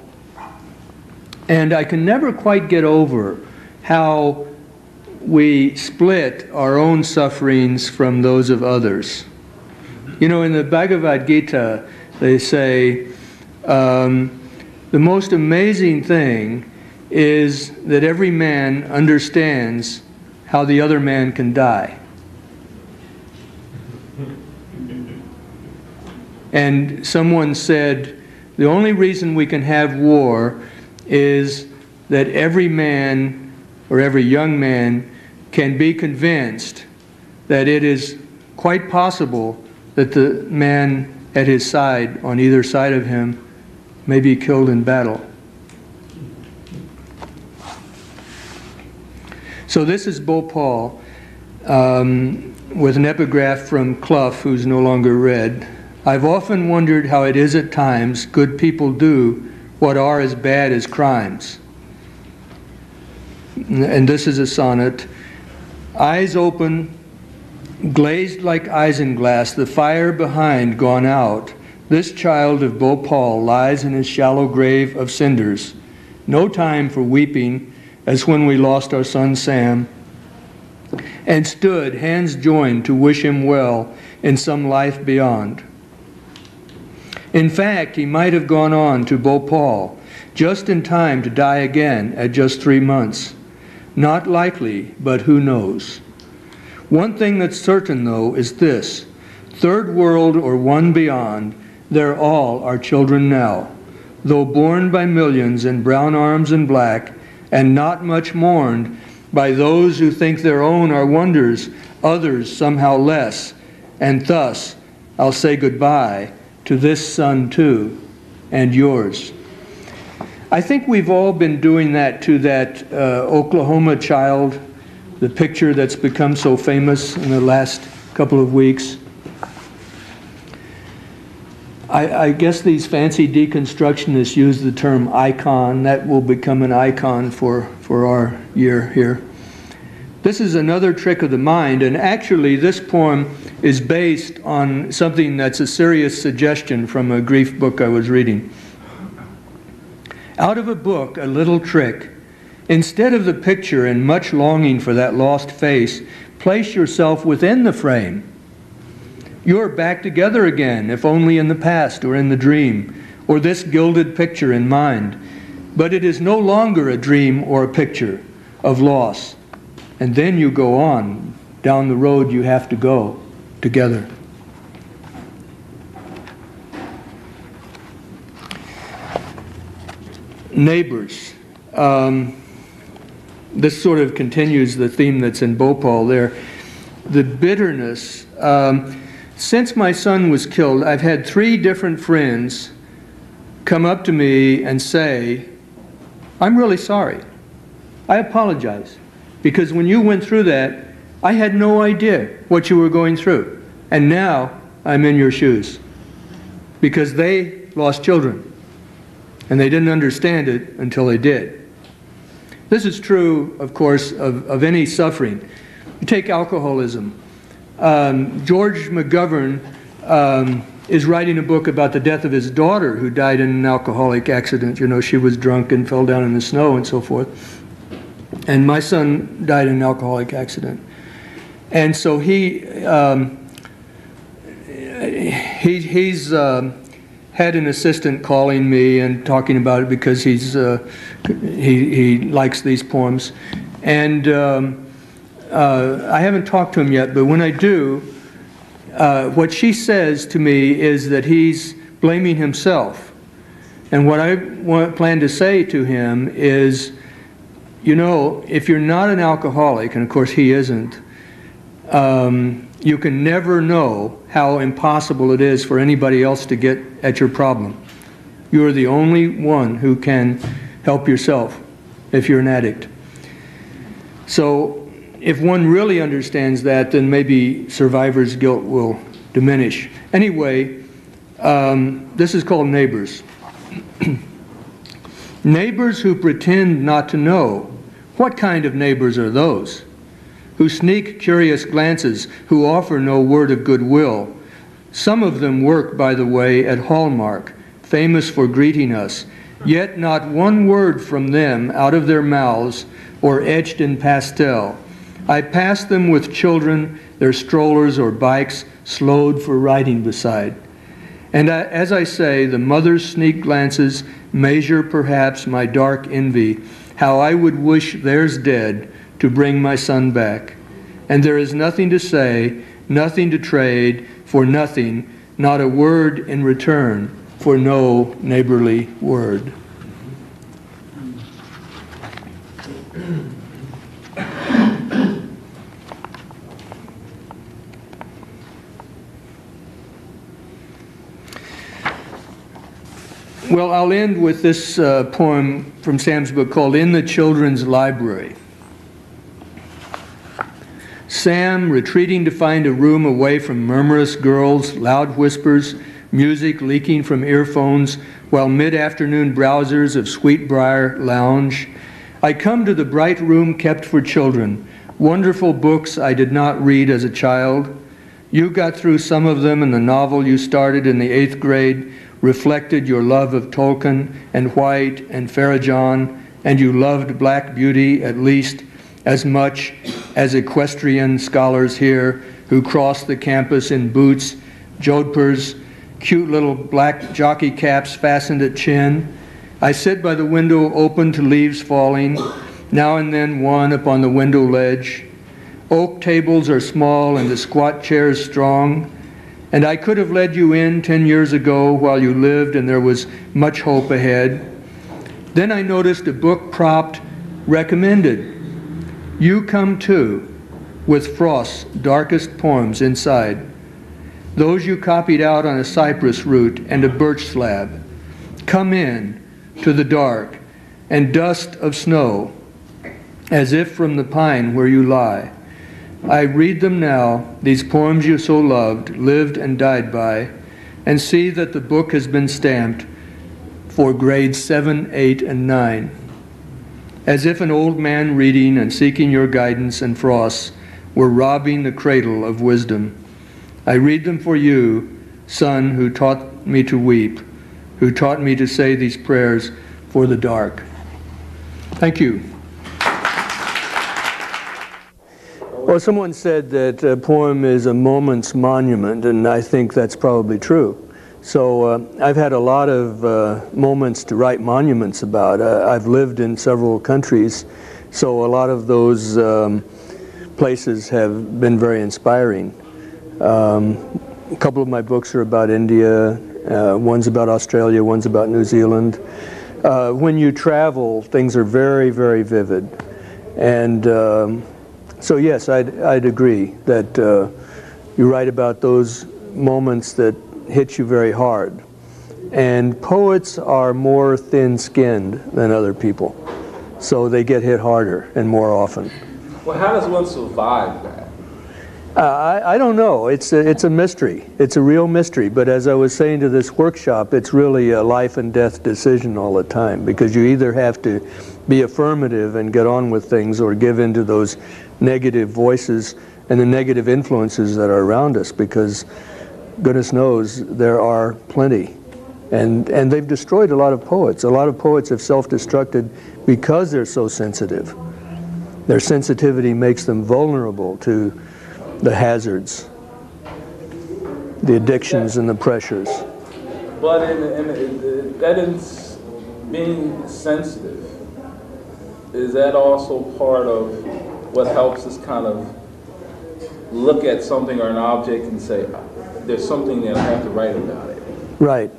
and I can never quite get over how we split our own sufferings from those of others. You know, in the Bhagavad Gita, they say um, the most amazing thing is that every man understands how the other man can die. And someone said, the only reason we can have war is that every man or every young man can be convinced that it is quite possible that the man at his side, on either side of him, may be killed in battle. So this is Bhopal um, with an epigraph from Clough, who's no longer read. I've often wondered how it is at times good people do what are as bad as crimes. And this is a sonnet. Eyes open, glazed like isinglass, the fire behind gone out. This child of Bhopal lies in his shallow grave of cinders. No time for weeping, as when we lost our son Sam, and stood, hands joined, to wish him well in some life beyond. In fact, he might have gone on to Bhopal just in time to die again at just three months. Not likely, but who knows? One thing that's certain, though, is this third world or one beyond, they're all our children now. Though born by millions in brown arms and black, and not much mourned by those who think their own are wonders, others somehow less, and thus I'll say goodbye to this son too, and yours. I think we've all been doing that to that uh, Oklahoma child, the picture that's become so famous in the last couple of weeks. I, I, guess these fancy deconstructionists use the term icon. That will become an icon for, for our year here. This is another trick of the mind, and actually, this poem is based on something that's a serious suggestion from a grief book I was reading. Out of a book, a little trick. Instead of the picture and much longing for that lost face, place yourself within the frame. You're back together again, if only in the past or in the dream. or this gilded picture in mind, but it is no longer a dream or a picture of loss. And then you go on down the road you have to go together. Neighbors. Um, this sort of continues the theme that's in Bhopal there. The bitterness. Um, since my son was killed, I've had three different friends come up to me and say, I'm really sorry. I apologize. Because when you went through that, I had no idea what you were going through. And now I'm in your shoes. Because they lost children. And they didn't understand it until they did. This is true, of course, of, of any suffering. You take alcoholism. Um, George McGovern um, is writing a book about the death of his daughter who died in an alcoholic accident. You know, she was drunk and fell down in the snow and so forth. And my son died in an alcoholic accident. And so he, um, he he's um, had an assistant calling me and talking about it because he's uh, he he likes these poems, and um, uh, I haven't talked to him yet. But when I do, uh, what she says to me is that he's blaming himself, and what I want, plan to say to him is, you know, if you're not an alcoholic, and of course he isn't. Um, you can never know how impossible it is for anybody else to get at your problem. You are the only one who can help yourself if you're an addict. So, if one really understands that, then maybe survivor's guilt will diminish. Anyway, um, this is called neighbors. neighbors who pretend not to know. What kind of neighbors are those? who sneak curious glances, who offer no word of goodwill. Some of them work, by the way, at Hallmark, famous for greeting us, yet not one word from them out of their mouths or etched in pastel. I pass them with children, their strollers or bikes slowed for riding beside. And I, as I say, the mother's sneak glances measure perhaps my dark envy, how I would wish theirs dead to bring my son back. And there is nothing to say, nothing to trade, for nothing, not a word in return for no neighborly word. Well, I'll end with this uh, poem from Sam's book called In the Children's Library. Sam retreating to find a room away from murmurous girls, loud whispers, music leaking from earphones, while mid afternoon browsers of Sweet Briar lounge. I come to the bright room kept for children, wonderful books I did not read as a child. You got through some of them, and the novel you started in the eighth grade reflected your love of Tolkien and White and Farjeon, and you loved Black Beauty at least as much as equestrian scholars here who cross the campus in boots, jodhpurs, cute little black jockey caps fastened at chin. I sit by the window open to leaves falling, now and then one upon the window ledge. Oak tables are small and the squat chairs strong. And I could have led you in ten years ago while you lived and there was much hope ahead. Then I noticed a book propped, recommended, you come too, with Frost's darkest poems inside. Those you copied out on a cypress root and a birch slab. Come in to the dark and dust of snow, as if from the pine where you lie. I read them now, these poems you so loved, lived and died by, and see that the book has been stamped for grades 7, 8, and 9 as if an old man reading and seeking your guidance and frosts were robbing the cradle of wisdom. I read them for you, son, who taught me to weep, who taught me to say these prayers for the dark. Thank you. Well, someone said that a poem is a moment's monument, and I think that's probably true. So uh, I've had a lot of uh, moments to write monuments about. Uh, I've lived in several countries, so a lot of those um, places have been very inspiring. Um, a couple of my books are about India, uh, one's about Australia, one's about New Zealand. Uh, when you travel, things are very, very vivid. And um, so, yes, I'd, I'd agree that uh, you write about those moments that hit you very hard. And poets are more thin skinned than other people, so they get hit harder and more often. Well, how does one survive that? Uh, I, I, don't know. It's a, it's a mystery. It's a real mystery. But as I was saying to this workshop, it's really a life and death decision all the time because you either have to be affirmative and get on with things or give in to those negative voices and the negative influences that are around us because goodness knows there are plenty. And, and they've destroyed a lot of poets. A lot of poets have self-destructed because they're so sensitive. Their sensitivity makes them vulnerable to the hazards, the addictions and the pressures. But in, in, in, that is being sensitive. Is that also part of what helps us kind of look at something or an object and say, there's something that I have to write about it? Right.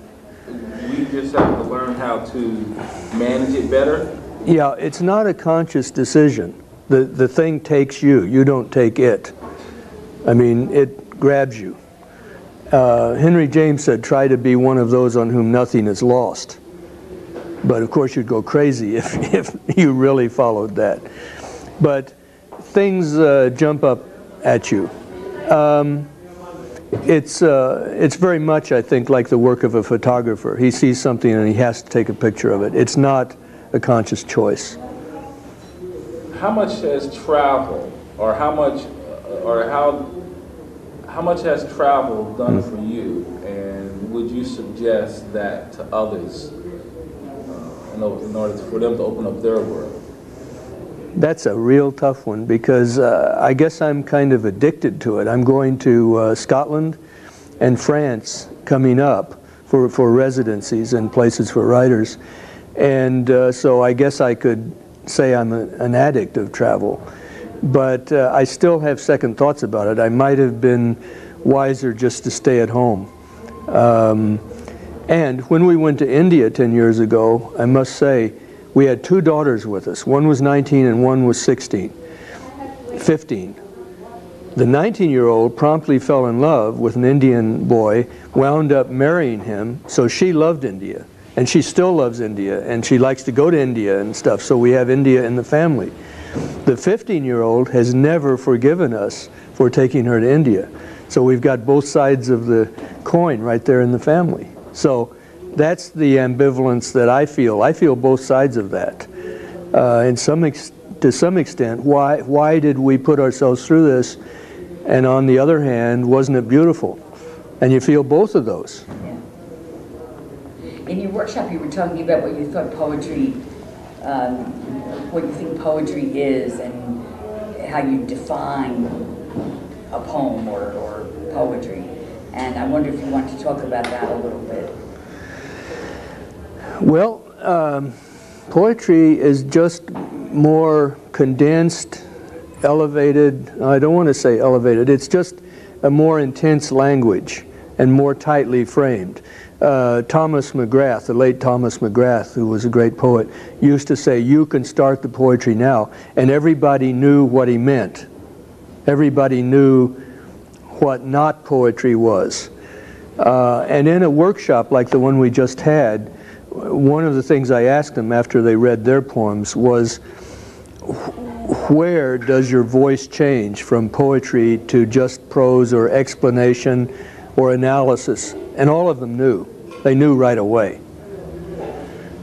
We just have to learn how to manage it better? Yeah, it's not a conscious decision. The, the thing takes you, you don't take it. I mean, it grabs you. Uh, Henry James said, try to be one of those on whom nothing is lost. But of course, you'd go crazy if, if you really followed that. But things uh, jump up at you. Um, it's, uh, it's very much, I think, like the work of a photographer. He sees something and he has to take a picture of it. It's not a conscious choice. How much has travel, or how much or how how much has travel done mm. for you, and would you suggest that to others uh, in order for them to open up their world? That's a real tough one because uh, I guess I'm kind of addicted to it. I'm going to uh, Scotland and France coming up for, for residencies and places for writers. And uh, so I guess I could say I'm a, an addict of travel but uh, I still have second thoughts about it. I might have been wiser just to stay at home. Um, and when we went to India 10 years ago, I must say, we had two daughters with us. One was 19 and one was 16, 15. The 19 year old promptly fell in love with an Indian boy, wound up marrying him, so she loved India. And she still loves India, and she likes to go to India and stuff, so we have India in the family. The 15 year old has never forgiven us for taking her to India. So we've got both sides of the coin right there in the family. So that's the ambivalence that I feel. I feel both sides of that. Uh, in some to some extent, why, why did we put ourselves through this? And on the other hand, wasn't it beautiful? And you feel both of those. Yeah. In your workshop, you were talking about what you thought poetry um, what you think poetry is and how you define a poem or, or poetry. And I wonder if you want to talk about that a little bit. Well, um, poetry is just more condensed, elevated. I don't want to say elevated, it's just a more intense language and more tightly framed uh, Thomas McGrath, the late Thomas McGrath, who was a great poet, used to say, You can start the poetry now. And everybody knew what he meant. Everybody knew what not poetry was. Uh, and in a workshop like the one we just had, one of the things I asked them after they read their poems was, where does your voice change from poetry to just prose or explanation or analysis? And all of them knew. They knew right away.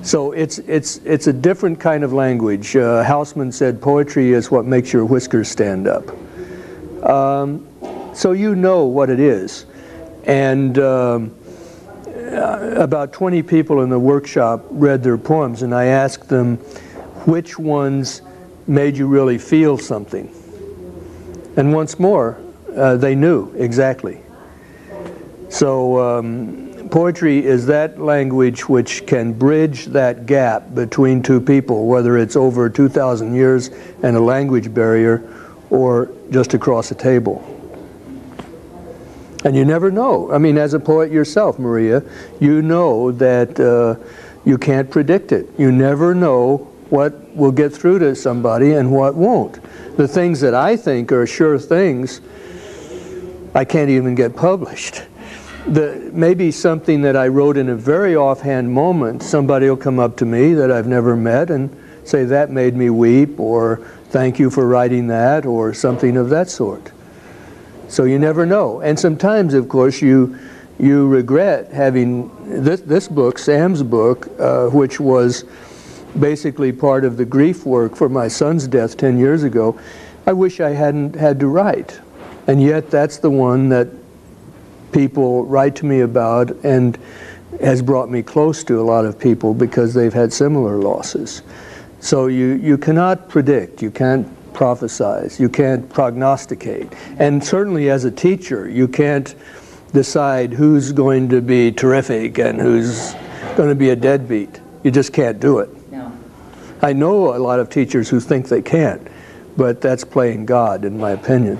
So it's, it's, it's a different kind of language. Uh, Housman said poetry is what makes your whiskers stand up. Um, so you know what it is. And um, about 20 people in the workshop read their poems, and I asked them which ones made you really feel something. And once more, uh, they knew exactly. So um, poetry is that language which can bridge that gap between two people, whether it's over 2,000 years and a language barrier or just across a table. And you never know. I mean, as a poet yourself, Maria, you know that uh, you can't predict it. You never know what will get through to somebody and what won't. The things that I think are sure things, I can't even get published. The, maybe something that I wrote in a very offhand moment, somebody will come up to me that I've never met and say, that made me weep, or thank you for writing that, or something of that sort. So you never know. And sometimes, of course, you, you regret having this, this book, Sam's book, uh, which was basically part of the grief work for my son's death 10 years ago. I wish I hadn't had to write. And yet, that's the one that people write to me about and has brought me close to a lot of people because they've had similar losses. So you, you cannot predict, you can't prophesize, you can't prognosticate. And certainly as a teacher, you can't decide who's going to be terrific and who's going to be a deadbeat. You just can't do it. No. I know a lot of teachers who think they can, but that's playing God, in my opinion.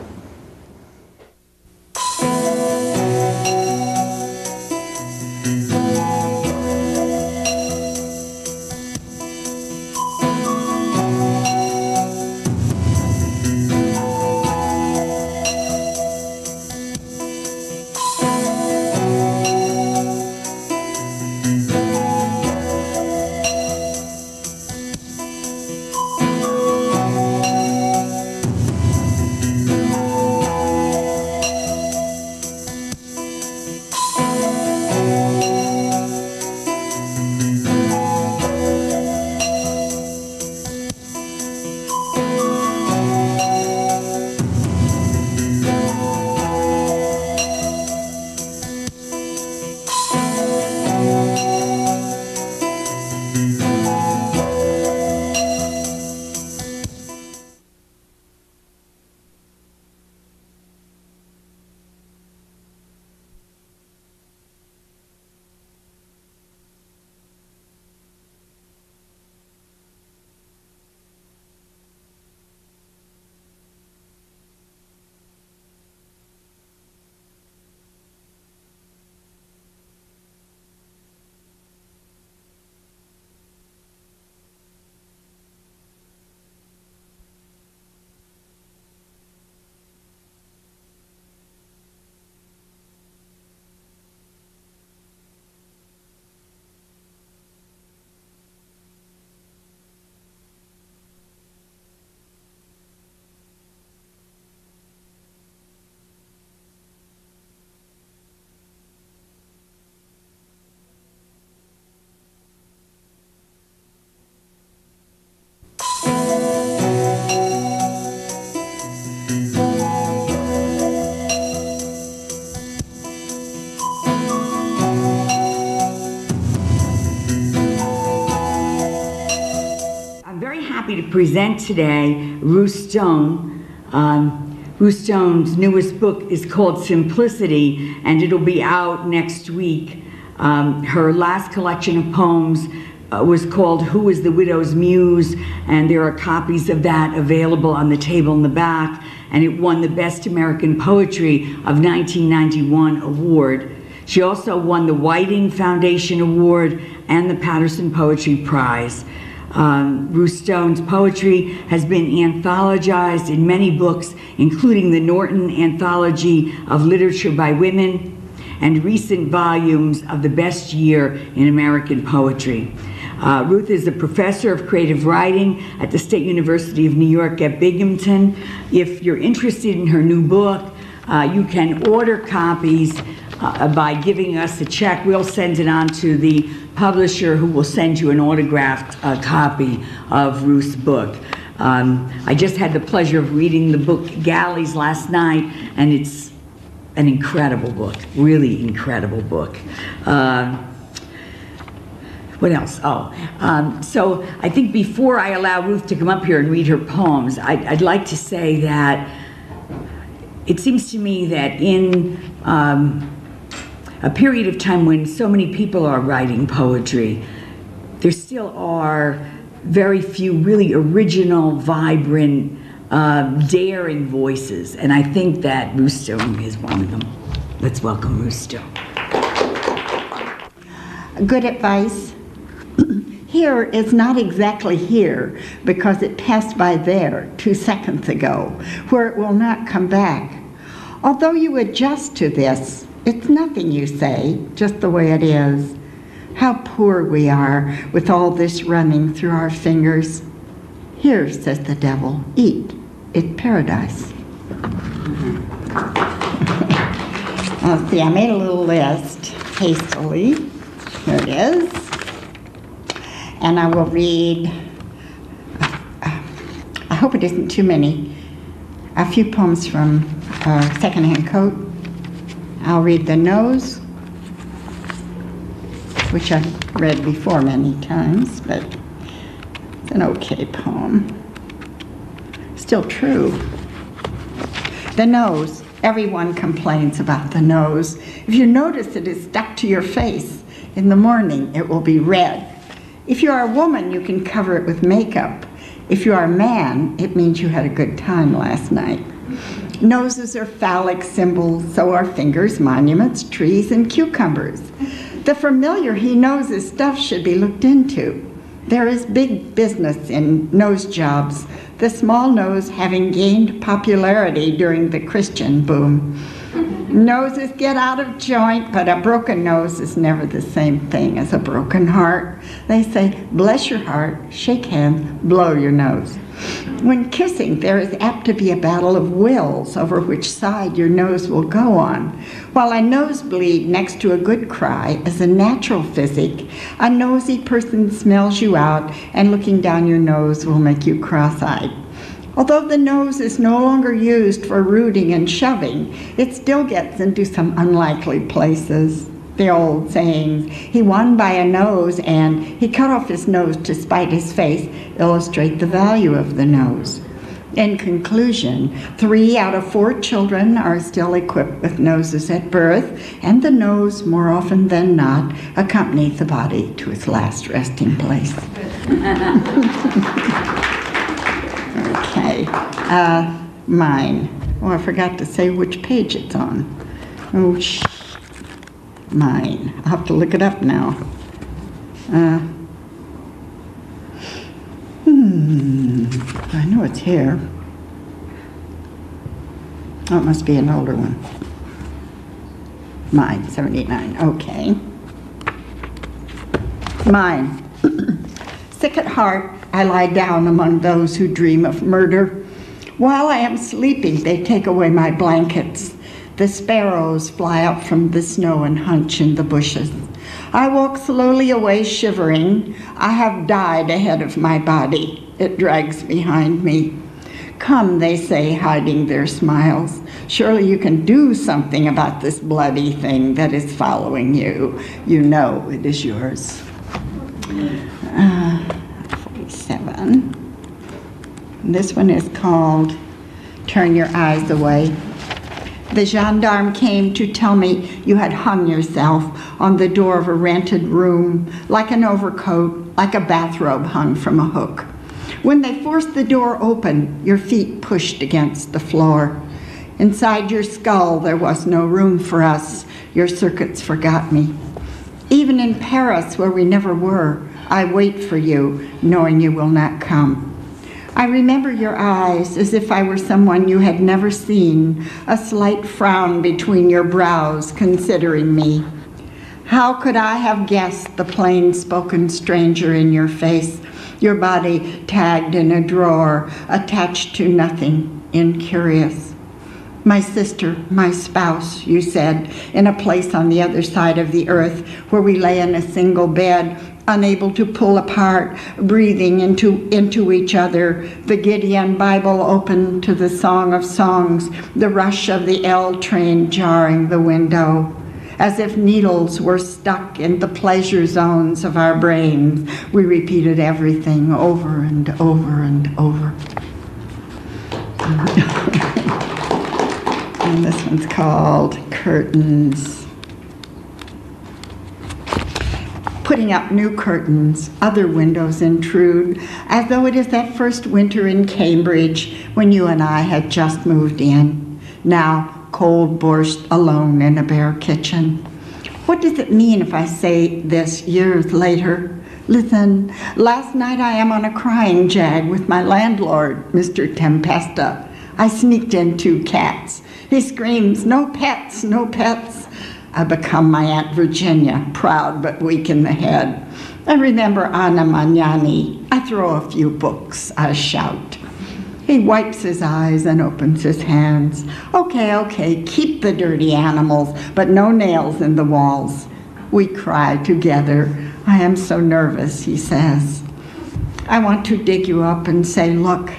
Present today Ruth Stone. Um, Ruth Stone's newest book is called Simplicity, and it'll be out next week. Um, her last collection of poems uh, was called Who is the Widow's Muse, and there are copies of that available on the table in the back, and it won the Best American Poetry of 1991 award. She also won the Whiting Foundation Award and the Patterson Poetry Prize. Um, Ruth Stone's poetry has been anthologized in many books, including the Norton Anthology of Literature by Women and recent volumes of The Best Year in American Poetry. Uh, Ruth is a professor of creative writing at the State University of New York at Binghamton. If you're interested in her new book, uh, you can order copies uh, by giving us a check. We'll send it on to the publisher who will send you an autographed uh, copy of Ruth's book. Um, I just had the pleasure of reading the book Galleys last night, and it's an incredible book, really incredible book. Uh, what else? Oh, um, so I think before I allow Ruth to come up here and read her poems, I'd, I'd like to say that it seems to me that in um, a period of time when so many people are writing poetry, there still are very few really original, vibrant, uh, daring voices. And I think that Ruth Stone is one of them. Let's welcome Ruth Stone. Good advice. Here is not exactly here because it passed by there two seconds ago, where it will not come back. Although you adjust to this, it's nothing you say, just the way it is. How poor we are with all this running through our fingers. Here, says the devil, eat. It's paradise. Let's see, I made a little list hastily. Here it is. And I will read, I hope it isn't too many, a few poems from uh, Secondhand Coat. I'll read The Nose, which I've read before many times, but it's an okay poem. Still true. The nose. Everyone complains about the nose. If you notice it is stuck to your face in the morning, it will be red. If you are a woman, you can cover it with makeup. If you are a man, it means you had a good time last night. Noses are phallic symbols, so are fingers, monuments, trees, and cucumbers. The familiar he knows his stuff should be looked into. There is big business in nose jobs, the small nose having gained popularity during the Christian boom. Noses get out of joint, but a broken nose is never the same thing as a broken heart. They say, bless your heart, shake hands, blow your nose. When kissing, there is apt to be a battle of wills over which side your nose will go on. While a nosebleed next to a good cry is a natural physic, a nosy person smells you out, and looking down your nose will make you cross eyed. Although the nose is no longer used for rooting and shoving, it still gets into some unlikely places. The old sayings, he won by a nose and he cut off his nose to spite his face, illustrate the value of the nose. In conclusion, three out of four children are still equipped with noses at birth, and the nose, more often than not, accompanies the body to its last resting place. Okay, uh, mine. Oh, I forgot to say which page it's on. Oh, sh- mine. I'll have to look it up now. Uh, hmm, I know it's here. Oh, it must be an older one. Mine, 79, okay. Mine. Sick at heart, I lie down among those who dream of murder. While I am sleeping, they take away my blankets. The sparrows fly up from the snow and hunch in the bushes. I walk slowly away, shivering. I have died ahead of my body. It drags behind me. Come, they say, hiding their smiles. Surely you can do something about this bloody thing that is following you. You know it is yours. Uh, 47. This one is called Turn Your Eyes Away. The gendarme came to tell me you had hung yourself on the door of a rented room, like an overcoat, like a bathrobe hung from a hook. When they forced the door open, your feet pushed against the floor. Inside your skull, there was no room for us. Your circuits forgot me. Even in Paris, where we never were, I wait for you, knowing you will not come. I remember your eyes as if I were someone you had never seen, a slight frown between your brows, considering me. How could I have guessed the plain spoken stranger in your face, your body tagged in a drawer, attached to nothing, incurious? My sister, my spouse, you said, in a place on the other side of the earth where we lay in a single bed, unable to pull apart, breathing into, into each other, the Gideon Bible open to the Song of Songs, the rush of the L train jarring the window. As if needles were stuck in the pleasure zones of our brains, we repeated everything over and over and over. and this one's called Curtains. Putting up new curtains, other windows intrude, as though it is that first winter in Cambridge when you and I had just moved in. Now, cold borscht alone in a bare kitchen. What does it mean if I say this years later? Listen, last night I am on a crying jag with my landlord, Mr. Tempesta. I sneaked in two cats. He screams, No pets, no pets. I become my Aunt Virginia, proud but weak in the head. I remember Anna Magnani. I throw a few books, I shout. He wipes his eyes and opens his hands. Okay, okay, keep the dirty animals, but no nails in the walls. We cry together. I am so nervous, he says. I want to dig you up and say, look,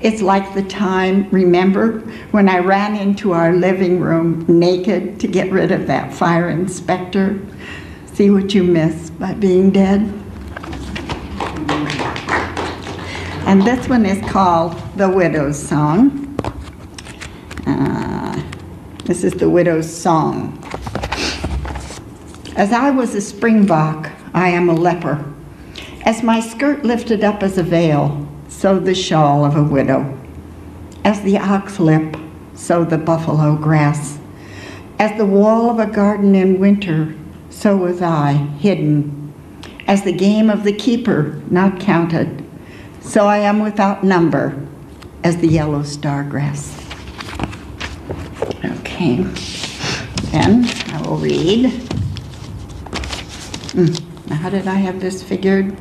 it's like the time, remember, when I ran into our living room naked to get rid of that fire inspector? See what you miss by being dead? And this one is called The Widow's Song. Uh, this is The Widow's Song. As I was a springbok, I am a leper. As my skirt lifted up as a veil, so the shawl of a widow. As the ox lip, so the buffalo grass. As the wall of a garden in winter, so was I, hidden. As the game of the keeper, not counted, so I am without number, as the yellow star grass. Okay, then I will read. Hmm, how did I have this figured?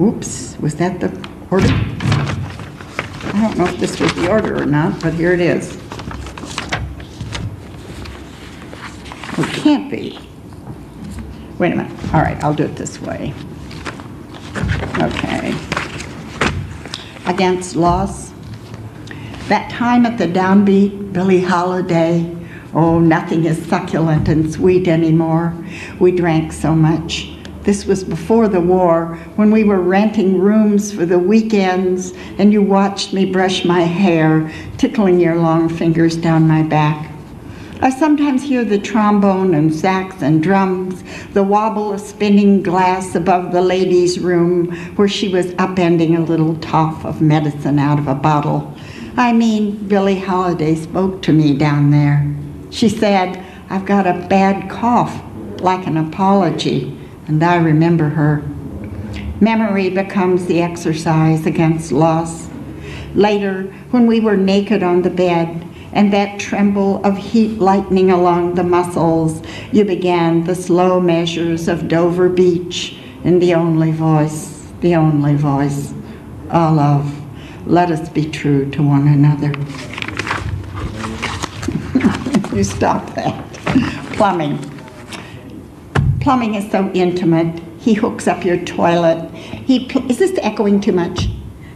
Whoops, was that the order? I don't know if this was the order or not, but here it is. It can't be. Wait a minute. All right, I'll do it this way. Okay. Against loss. That time at the downbeat, Billie Holiday. Oh, nothing is succulent and sweet anymore. We drank so much. This was before the war, when we were renting rooms for the weekends, and you watched me brush my hair, tickling your long fingers down my back. I sometimes hear the trombone and sax and drums, the wobble of spinning glass above the ladies' room where she was upending a little toff of medicine out of a bottle. I mean, Billie Holiday spoke to me down there. She said, I've got a bad cough, like an apology, and I remember her. Memory becomes the exercise against loss. Later, when we were naked on the bed, and that tremble of heat lightning along the muscles, you began the slow measures of Dover Beach in the only voice, the only voice. Oh, love, let us be true to one another. you stop that. Plumbing. Plumbing is so intimate. He hooks up your toilet. He pl- is this echoing too much?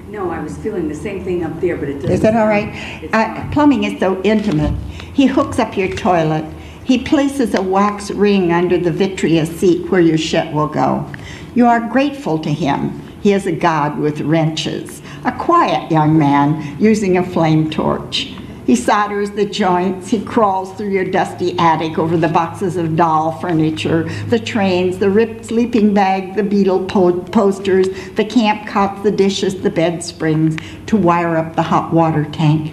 No, I was feeling the same thing up there, but it doesn't. Is that all right? Uh, plumbing is so intimate. He hooks up your toilet. He places a wax ring under the vitreous seat where your shit will go. You are grateful to him. He is a god with wrenches, a quiet young man using a flame torch. He solders the joints. He crawls through your dusty attic over the boxes of doll furniture, the trains, the ripped sleeping bag, the Beatle po- posters, the camp cots, the dishes, the bed springs to wire up the hot water tank.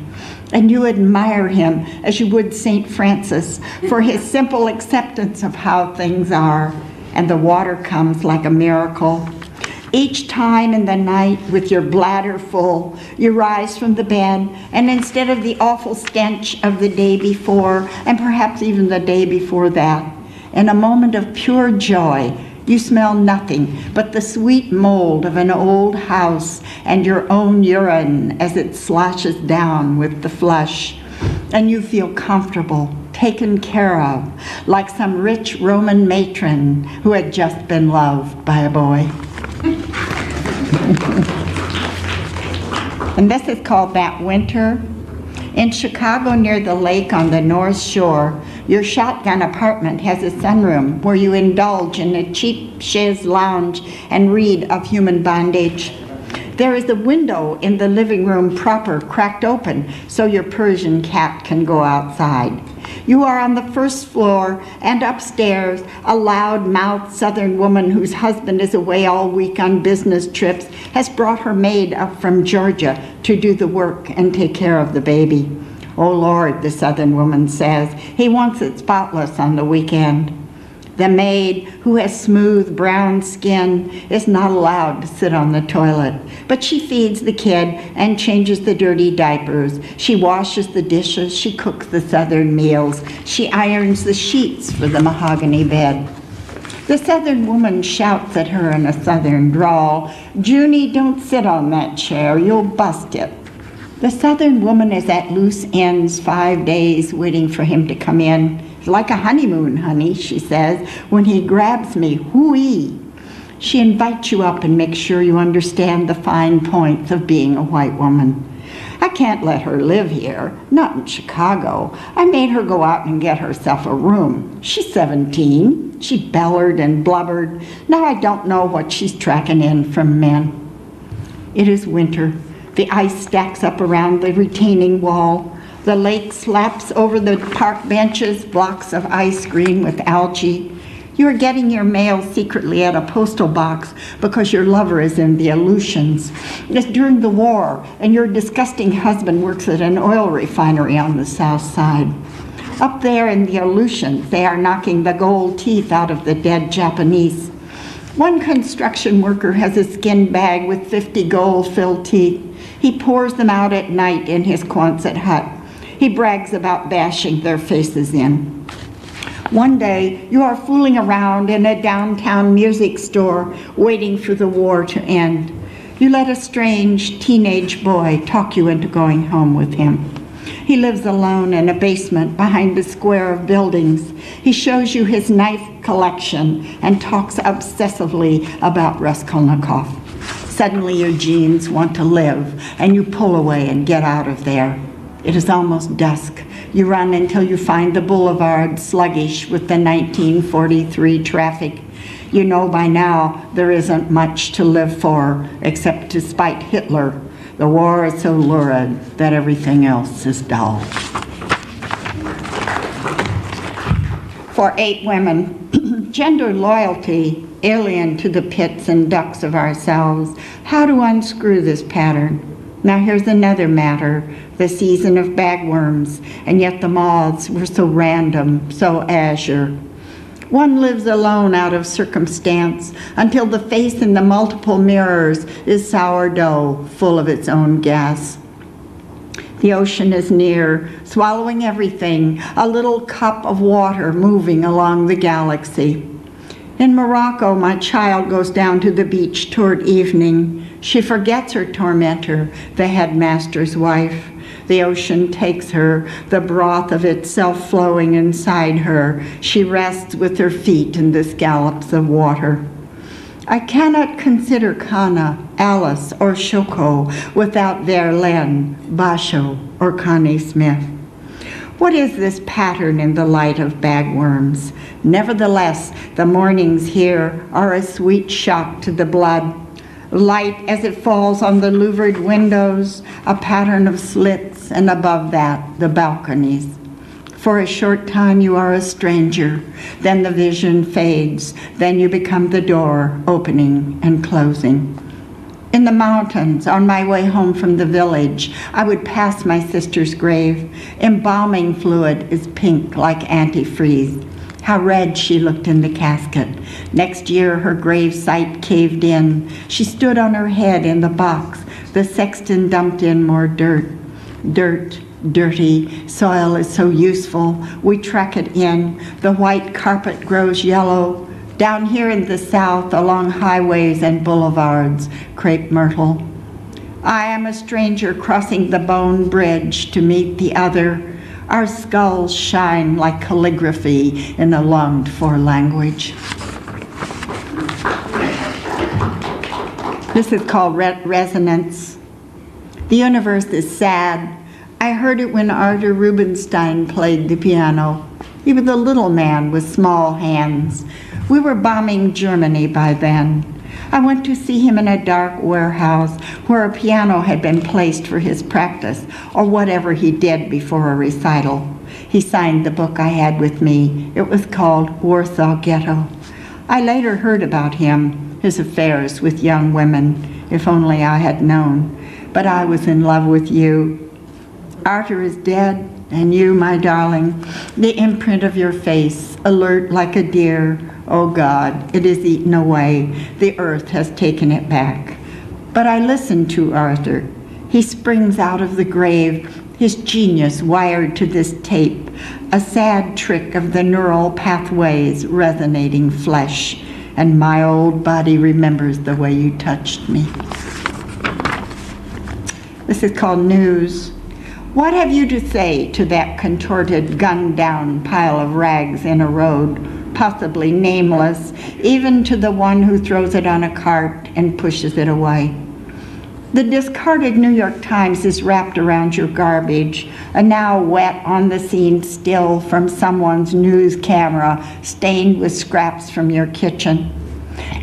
And you admire him as you would St. Francis for his simple acceptance of how things are. And the water comes like a miracle. Each time in the night, with your bladder full, you rise from the bed, and instead of the awful stench of the day before, and perhaps even the day before that, in a moment of pure joy, you smell nothing but the sweet mold of an old house and your own urine as it sloshes down with the flush. And you feel comfortable, taken care of, like some rich Roman matron who had just been loved by a boy. And this is called That Winter. In Chicago, near the lake on the North Shore, your shotgun apartment has a sunroom where you indulge in a cheap chaise lounge and read of human bondage. There is a window in the living room proper cracked open so your Persian cat can go outside. You are on the first floor, and upstairs, a loud-mouthed southern woman whose husband is away all week on business trips has brought her maid up from Georgia to do the work and take care of the baby. Oh Lord, the southern woman says, he wants it spotless on the weekend. The maid, who has smooth brown skin, is not allowed to sit on the toilet, but she feeds the kid and changes the dirty diapers. She washes the dishes, she cooks the southern meals, she irons the sheets for the mahogany bed. The southern woman shouts at her in a southern drawl, Junie, don't sit on that chair, you'll bust it. The southern woman is at loose ends five days waiting for him to come in. Like a honeymoon, honey, she says, when he grabs me, hooey. She invites you up and makes sure you understand the fine points of being a white woman. I can't let her live here, not in Chicago. I made her go out and get herself a room. She's 17. She bellered and blubbered. Now I don't know what she's tracking in from men. It is winter. The ice stacks up around the retaining wall. The lake slaps over the park benches, blocks of ice green with algae. You are getting your mail secretly at a postal box because your lover is in the Aleutians. It's during the war, and your disgusting husband works at an oil refinery on the south side. Up there in the Aleutians, they are knocking the gold teeth out of the dead Japanese. One construction worker has a skin bag with 50 gold filled teeth. He pours them out at night in his Quonset hut. He brags about bashing their faces in. One day, you are fooling around in a downtown music store waiting for the war to end. You let a strange teenage boy talk you into going home with him. He lives alone in a basement behind a square of buildings. He shows you his knife collection and talks obsessively about Raskolnikov. Suddenly your genes want to live and you pull away and get out of there. It is almost dusk. You run until you find the boulevard sluggish with the 1943 traffic. You know by now there isn't much to live for except to spite Hitler. The war is so lurid that everything else is dull. For eight women, gender loyalty alien to the pits and ducks of ourselves, how to unscrew this pattern. Now here's another matter, the season of bagworms, and yet the moths were so random, so azure. One lives alone out of circumstance until the face in the multiple mirrors is sourdough, full of its own gas. The ocean is near, swallowing everything, a little cup of water moving along the galaxy. In Morocco, my child goes down to the beach toward evening. She forgets her tormentor, the headmaster's wife. The ocean takes her, the broth of itself flowing inside her. She rests with her feet in the scallops of water. I cannot consider Kana, Alice, or Shoko without their Verlaine, Basho, or Connie Smith. What is this pattern in the light of bagworms? Nevertheless, the mornings here are a sweet shock to the blood. Light as it falls on the louvered windows, a pattern of slits, and above that, the balconies. For a short time you are a stranger, then the vision fades, then you become the door opening and closing. In the mountains, on my way home from the village, I would pass my sister's grave. Embalming fluid is pink like antifreeze. How red she looked in the casket. Next year, her grave site caved in. She stood on her head in the box. The sexton dumped in more dirt. Dirt, dirty. Soil is so useful. We truck it in. The white carpet grows yellow. Down here in the south, along highways and boulevards, crepe myrtle. I am a stranger crossing the bone bridge to meet the other. Our skulls shine like calligraphy in a longed for language. This is called re resonance. The universe is sad. I heard it when Arthur Rubinstein played the piano. He was a little man with small hands. We were bombing Germany by then. I went to see him in a dark warehouse where a piano had been placed for his practice or whatever he did before a recital. He signed the book I had with me. It was called Warsaw Ghetto. I later heard about him, his affairs with young women, if only I had known. But I was in love with you. Arthur is dead, and you, my darling, the imprint of your face, alert like a deer. Oh God, it is eaten away. The earth has taken it back. But I listen to Arthur. He springs out of the grave, his genius wired to this tape, a sad trick of the neural pathways resonating flesh. And my old body remembers the way you touched me. This is called News. What have you to say to that contorted, gunned down pile of rags in a road, possibly nameless, even to the one who throws it on a cart and pushes it away? The discarded New York Times is wrapped around your garbage, a now wet on the scene still from someone's news camera, stained with scraps from your kitchen.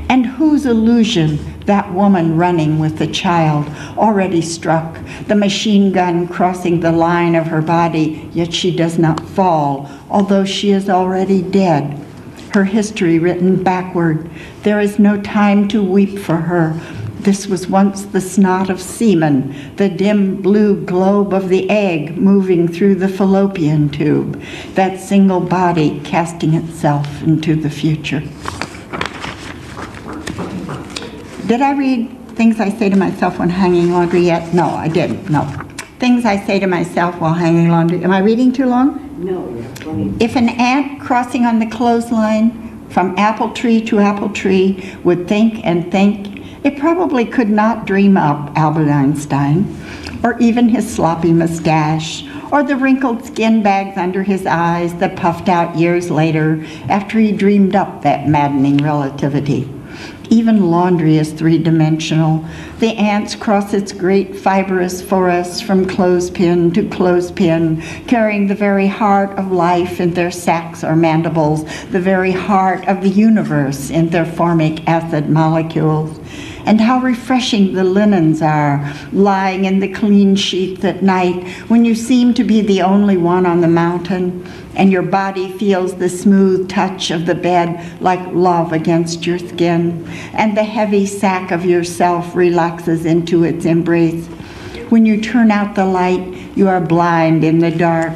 And whose illusion that woman running with the child, already struck, the machine gun crossing the line of her body, yet she does not fall, although she is already dead. Her history written backward. There is no time to weep for her. This was once the snot of semen, the dim blue globe of the egg moving through the fallopian tube, that single body casting itself into the future. Did I read things I say to myself when hanging laundry yet? No, I didn't, no. Things I say to myself while hanging laundry. Am I reading too long? No. If an ant crossing on the clothesline from apple tree to apple tree would think and think, it probably could not dream up Albert Einstein, or even his sloppy mustache, or the wrinkled skin bags under his eyes that puffed out years later after he dreamed up that maddening relativity. Even laundry is three dimensional. The ants cross its great fibrous forests from clothespin to clothespin, carrying the very heart of life in their sacs or mandibles, the very heart of the universe in their formic acid molecules and how refreshing the linens are lying in the clean sheets at night when you seem to be the only one on the mountain and your body feels the smooth touch of the bed like love against your skin and the heavy sack of yourself relaxes into its embrace. When you turn out the light, you are blind in the dark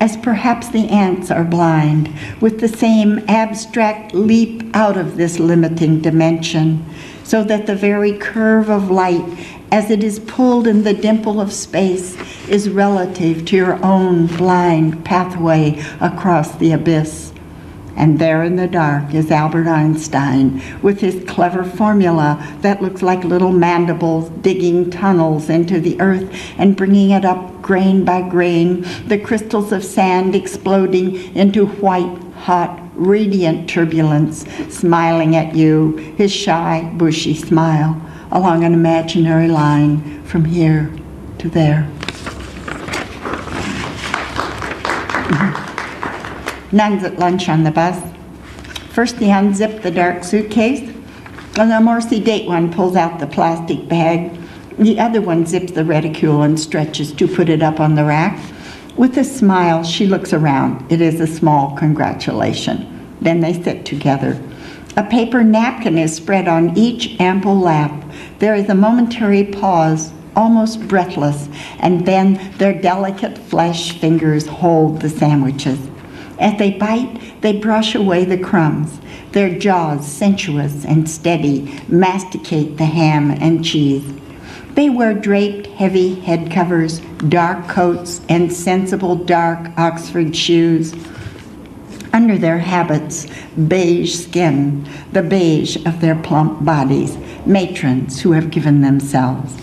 as perhaps the ants are blind, with the same abstract leap out of this limiting dimension so that the very curve of light, as it is pulled in the dimple of space, is relative to your own blind pathway across the abyss. And there in the dark is Albert Einstein with his clever formula that looks like little mandibles digging tunnels into the earth and bringing it up grain by grain, the crystals of sand exploding into white, hot, radiant turbulence, smiling at you, his shy, bushy smile, along an imaginary line from here to there. Mm-hmm. Nuns at lunch on the bus. First, they unzip the dark suitcase, and the more sedate one pulls out the plastic bag. The other one zips the reticule and stretches to put it up on the rack. With a smile, she looks around. It is a small congratulation. Then they sit together. A paper napkin is spread on each ample lap. There is a momentary pause, almost breathless, and then their delicate flesh fingers hold the sandwiches. As they bite, they brush away the crumbs. Their jaws, sensuous and steady, masticate the ham and cheese. They wear draped, heavy head covers, dark coats, and sensible dark Oxford shoes. Under their habits, beige skin, the beige of their plump bodies, matrons who have given themselves.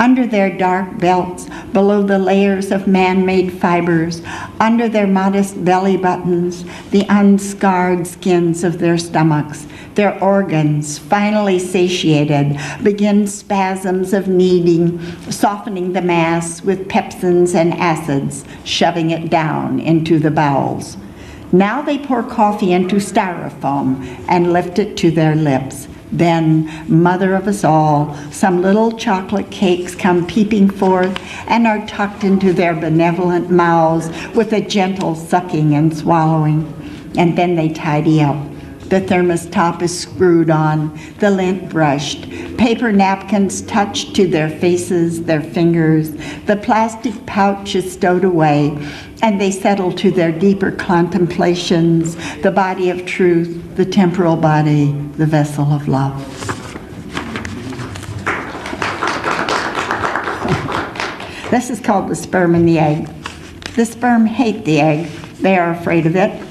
Under their dark belts, below the layers of man made fibers, under their modest belly buttons, the unscarred skins of their stomachs, their organs, finally satiated, begin spasms of kneading, softening the mass with pepsins and acids, shoving it down into the bowels. Now they pour coffee into styrofoam and lift it to their lips. Then, mother of us all, some little chocolate cakes come peeping forth and are tucked into their benevolent mouths with a gentle sucking and swallowing. And then they tidy up. The thermos top is screwed on, the lint brushed, paper napkins touched to their faces, their fingers, the plastic pouch is stowed away, and they settle to their deeper contemplations, the body of truth, the temporal body, the vessel of love. This is called the sperm and the egg. The sperm hate the egg. They are afraid of it.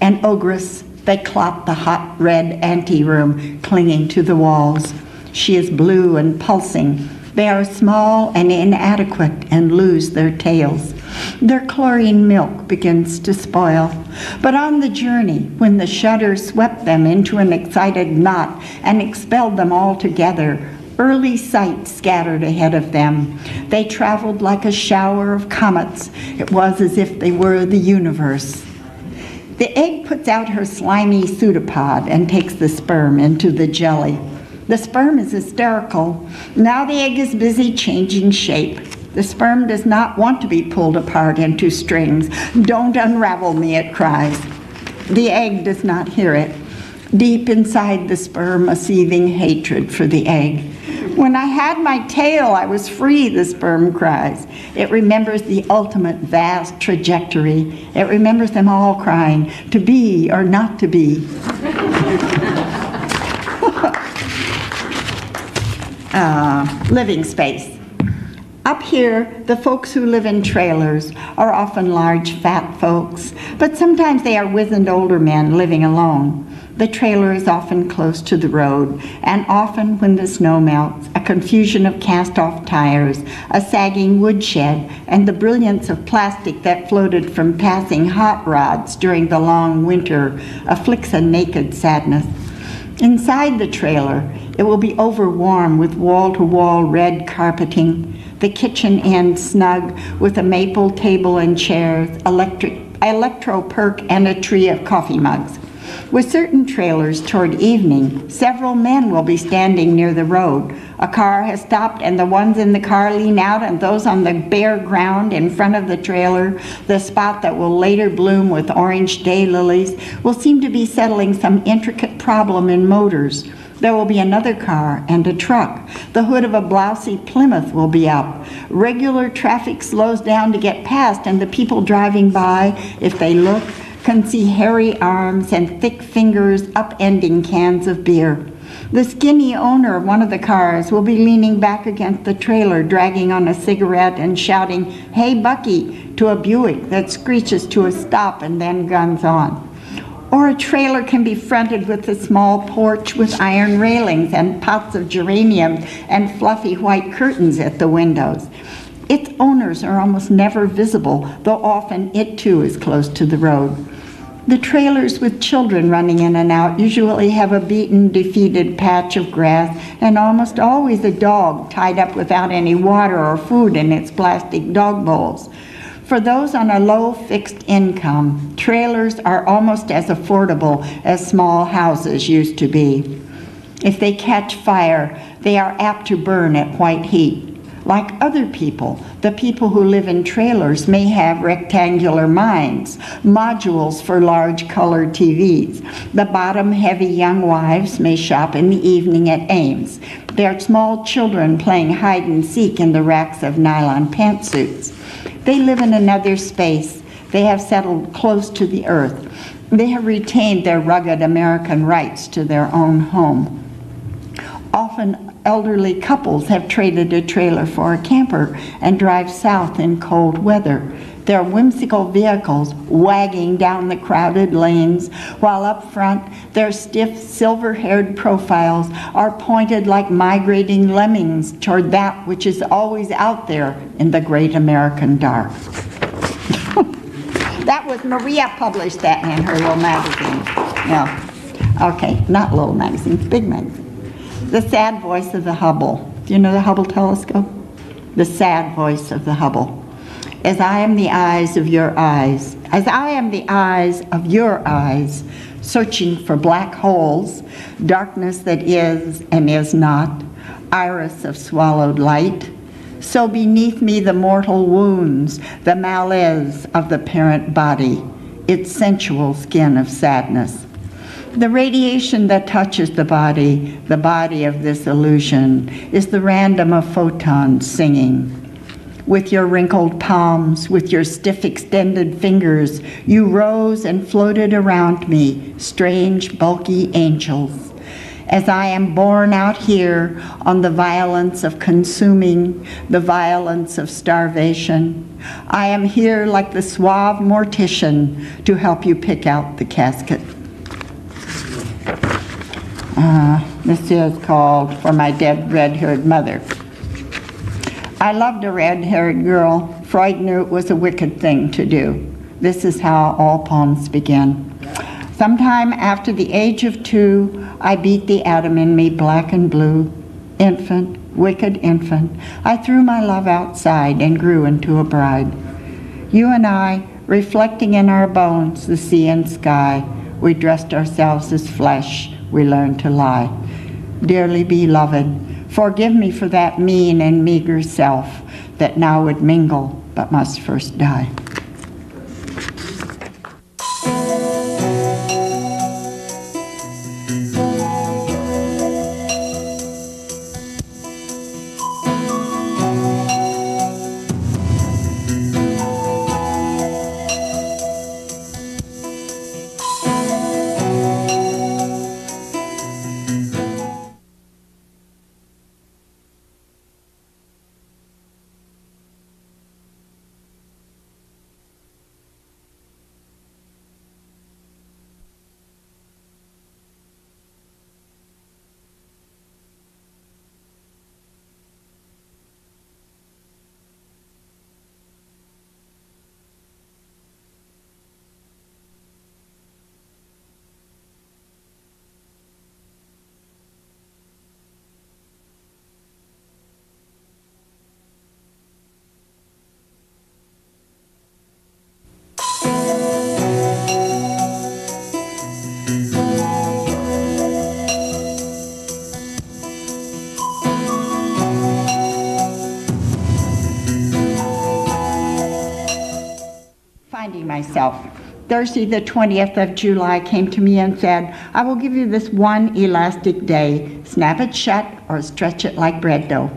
And ogress, they clot the hot red anteroom clinging to the walls. She is blue and pulsing. They are small and inadequate and lose their tails. Their chlorine milk begins to spoil. But on the journey, when the shudder swept them into an excited knot and expelled them all together, early sight scattered ahead of them. They traveled like a shower of comets. It was as if they were the universe. The egg puts out her slimy pseudopod and takes the sperm into the jelly. The sperm is hysterical. Now the egg is busy changing shape. The sperm does not want to be pulled apart into strings. Don't unravel me, it cries. The egg does not hear it. Deep inside the sperm, a seething hatred for the egg. When I had my tail, I was free, the sperm cries. It remembers the ultimate vast trajectory. It remembers them all crying, to be or not to be. uh, living space. Up here, the folks who live in trailers are often large, fat folks, but sometimes they are wizened older men living alone. The trailer is often close to the road, and often when the snow melts, a confusion of cast off tires, a sagging woodshed, and the brilliance of plastic that floated from passing hot rods during the long winter afflicts a naked sadness. Inside the trailer, it will be overwarm with wall to wall red carpeting, the kitchen end snug with a maple table and chairs, electric, electro perk, and a tree of coffee mugs. With certain trailers toward evening, several men will be standing near the road. A car has stopped, and the ones in the car lean out, and those on the bare ground in front of the trailer, the spot that will later bloom with orange daylilies, will seem to be settling some intricate problem in motors. There will be another car and a truck. The hood of a blousy Plymouth will be up. Regular traffic slows down to get past, and the people driving by, if they look, can see hairy arms and thick fingers upending cans of beer. The skinny owner of one of the cars will be leaning back against the trailer, dragging on a cigarette and shouting, Hey, Bucky, to a Buick that screeches to a stop and then guns on. Or a trailer can be fronted with a small porch with iron railings and pots of geraniums and fluffy white curtains at the windows. Its owners are almost never visible, though often it too is close to the road. The trailers with children running in and out usually have a beaten, defeated patch of grass and almost always a dog tied up without any water or food in its plastic dog bowls. For those on a low fixed income, trailers are almost as affordable as small houses used to be. If they catch fire, they are apt to burn at white heat. Like other people, the people who live in trailers may have rectangular minds, modules for large color TVs. The bottom heavy young wives may shop in the evening at Ames. Their small children playing hide and seek in the racks of nylon pantsuits. They live in another space. They have settled close to the earth. They have retained their rugged American rights to their own home. Often elderly couples have traded a trailer for a camper and drive south in cold weather. Their whimsical vehicles wagging down the crowded lanes, while up front their stiff silver haired profiles are pointed like migrating lemmings toward that which is always out there in the great American dark. that was Maria published that in her little magazine. Yeah. Okay, not little magazine, big magazine. The sad voice of the Hubble. Do you know the Hubble telescope? The sad voice of the Hubble. as I am the eyes of your eyes, as I am the eyes of your eyes, searching for black holes, darkness that is and is not, iris of swallowed light. So beneath me the mortal wounds, the malaise of the parent body, its sensual skin of sadness. The radiation that touches the body, the body of this illusion, is the random of photons singing. With your wrinkled palms, with your stiff extended fingers, you rose and floated around me, strange, bulky angels. As I am borne out here on the violence of consuming, the violence of starvation, I am here like the suave mortician to help you pick out the casket. Uh, this is called For My Dead Red Haired Mother. I loved a red haired girl. Freud knew it was a wicked thing to do. This is how all poems begin. Sometime after the age of two, I beat the atom in me black and blue. Infant, wicked infant, I threw my love outside and grew into a bride. You and I, reflecting in our bones the sea and sky, we dressed ourselves as flesh, we learn to lie. Dearly beloved, forgive me for that mean and meager self that now would mingle but must first die. Thursday, the 20th of July, came to me and said, I will give you this one elastic day. Snap it shut or stretch it like bread dough.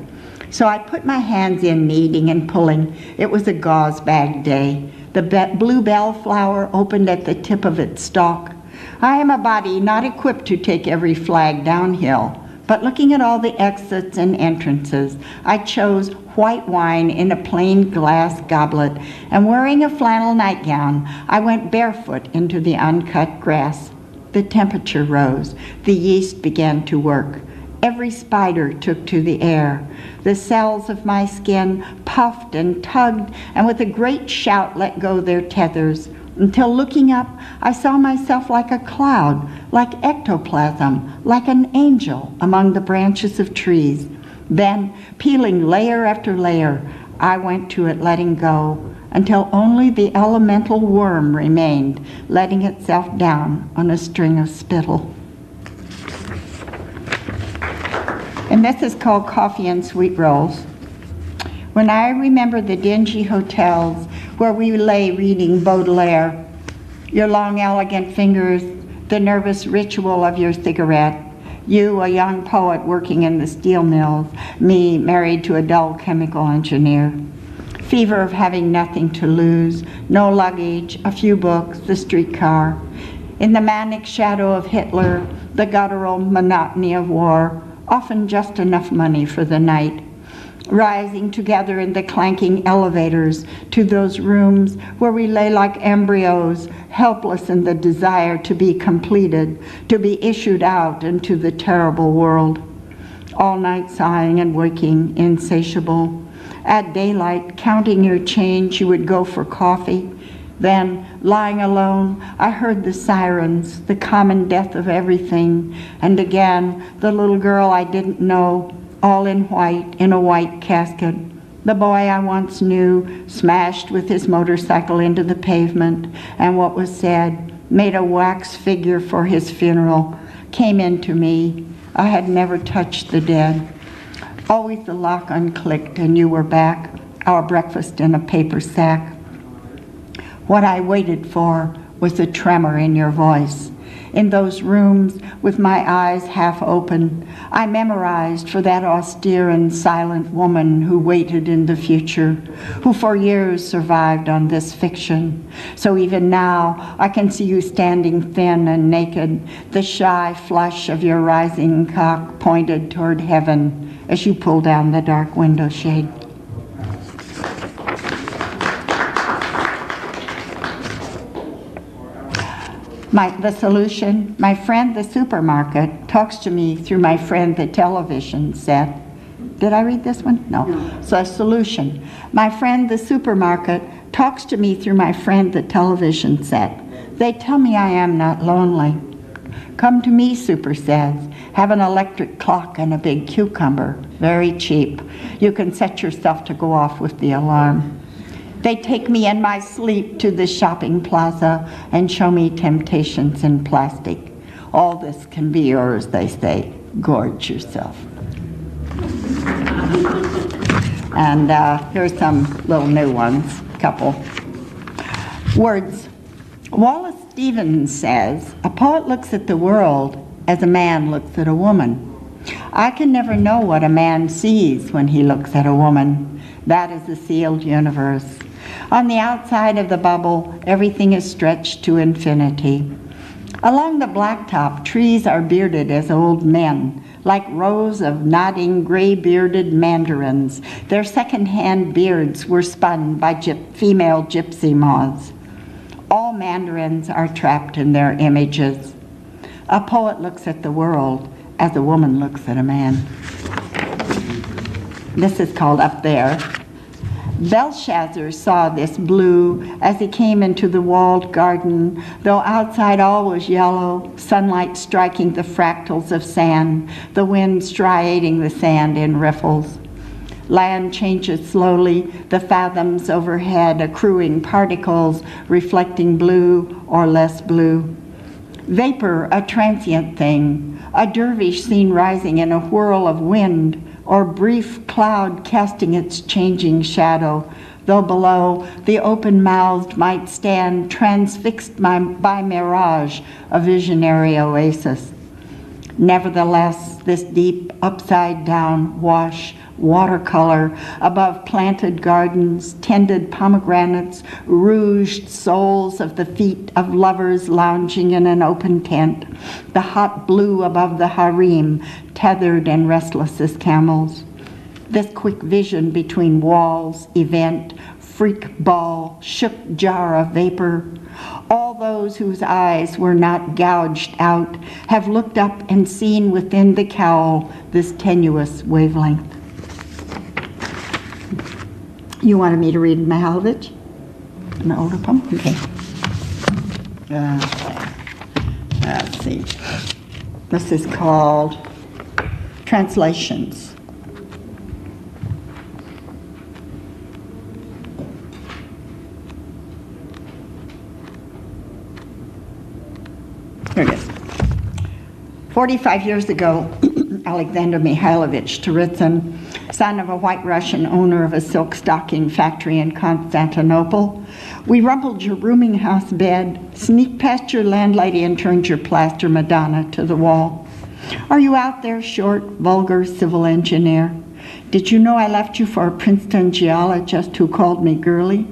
So I put my hands in, kneading and pulling. It was a gauze bag day. The blue bellflower opened at the tip of its stalk. I am a body not equipped to take every flag downhill, but looking at all the exits and entrances, I chose white wine in a plain glass goblet, and wearing a flannel nightgown, I went barefoot into the uncut grass. The temperature rose. The yeast began to work. Every spider took to the air. The cells of my skin puffed and tugged, and with a great shout let go their tethers, until looking up, I saw myself like a cloud, like ectoplasm, like an angel among the branches of trees. Then, peeling layer after layer, I went to it letting go until only the elemental worm remained, letting itself down on a string of spittle. And this is called Coffee and Sweet Rolls. When I remember the dingy hotels where we lay reading Baudelaire, your long, elegant fingers, the nervous ritual of your cigarette, you, a young poet working in the steel mills, me, married to a dull chemical engineer. Fever of having nothing to lose, no luggage, a few books, the streetcar. In the manic shadow of Hitler, the guttural monotony of war, often just enough money for the night. Rising together in the clanking elevators to those rooms where we lay like embryos, helpless in the desire to be completed, to be issued out into the terrible world. All night sighing and waking, insatiable. At daylight, counting your change, you would go for coffee. Then, lying alone, I heard the sirens, the common death of everything, and again the little girl I didn't know, all in white, in a white casket. The boy I once knew smashed with his motorcycle into the pavement, and what was said, made a wax figure for his funeral, came into me. I had never touched the dead. Always the lock unclicked, and you were back, our breakfast in a paper sack. What I waited for was a tremor in your voice. In those rooms, with my eyes half open, I memorized for that austere and silent woman who waited in the future, who for years survived on this fiction. So even now, I can see you standing thin and naked, the shy flush of your rising cock pointed toward heaven as you pull down the dark window shade. My, the solution, my friend the supermarket talks to me through my friend the television set. Did I read this one? No. So, solution. My friend the supermarket talks to me through my friend the television set. They tell me I am not lonely. Come to me, Super says. Have an electric clock and a big cucumber. Very cheap. You can set yourself to go off with the alarm. They take me in my sleep to the shopping plaza and show me temptations in plastic. All this can be yours, they say. Gorge yourself. and uh, here's some little new ones, couple. Words. Wallace Stevens says, a poet looks at the world as a man looks at a woman. I can never know what a man sees when he looks at a woman. That is a sealed universe. On the outside of the bubble, everything is stretched to infinity. Along the blacktop, trees are bearded as old men, like rows of nodding gray bearded mandarins. Their second-hand beards were spun by gyp- female gypsy moths. All mandarins are trapped in their images. A poet looks at the world as a woman looks at a man. This is called Up There. Belshazzar saw this blue as he came into the walled garden, though outside all was yellow, sunlight striking the fractals of sand, the wind striating the sand in riffles. Land changes slowly, the fathoms overhead accruing particles reflecting blue or less blue. Vapor, a transient thing, a dervish seen rising in a whirl of wind, or brief cloud casting its changing shadow, though below the open mouthed might stand transfixed by, by mirage, a visionary oasis. Nevertheless, this deep upside down wash watercolor above planted gardens, tended pomegranates, rouged soles of the feet of lovers lounging in an open tent, the hot blue above the harem, tethered and restless as camels. This quick vision between walls, event, freak ball, shook jar of vapor. All those whose eyes were not gouged out have looked up and seen within the cowl this tenuous wavelength. You wanted me to read Mihailovich? An older poem? Okay. Uh, let's see. This is called Translations. Here it is. 45 years ago, Alexander Mikhailovich Turitsyn, son of a white Russian owner of a silk stocking factory in Constantinople, we rumpled your rooming house bed, sneaked past your landlady, and turned your plaster Madonna to the wall. Are you out there, short, vulgar civil engineer? Did you know I left you for a Princeton geologist who called me girly?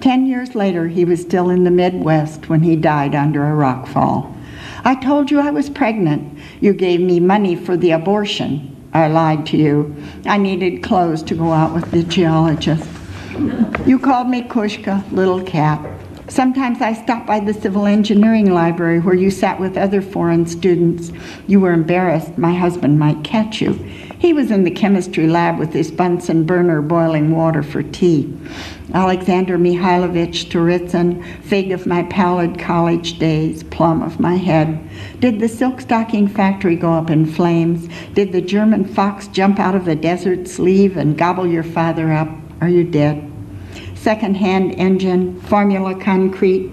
Ten years later, he was still in the Midwest when he died under a rock fall. I told you I was pregnant. You gave me money for the abortion. I lied to you. I needed clothes to go out with the geologist. You called me Kushka, little cat. Sometimes I stopped by the civil engineering library where you sat with other foreign students. You were embarrassed my husband might catch you. He was in the chemistry lab with his Bunsen burner boiling water for tea. Alexander Mihailovich Turitsyn, fig of my pallid college days, plum of my head. Did the silk stocking factory go up in flames? Did the German fox jump out of the desert sleeve and gobble your father up? Are you dead? Second-hand engine, formula concrete.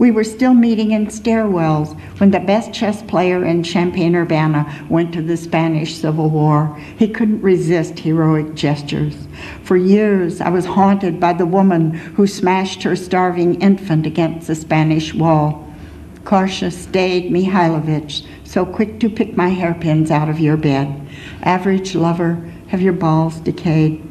We were still meeting in stairwells when the best chess player in Champaign-Urbana went to the Spanish Civil War. He couldn't resist heroic gestures. For years, I was haunted by the woman who smashed her starving infant against the Spanish wall. Cautious stayed Mihailovich, so quick to pick my hairpins out of your bed. Average lover, have your balls decayed?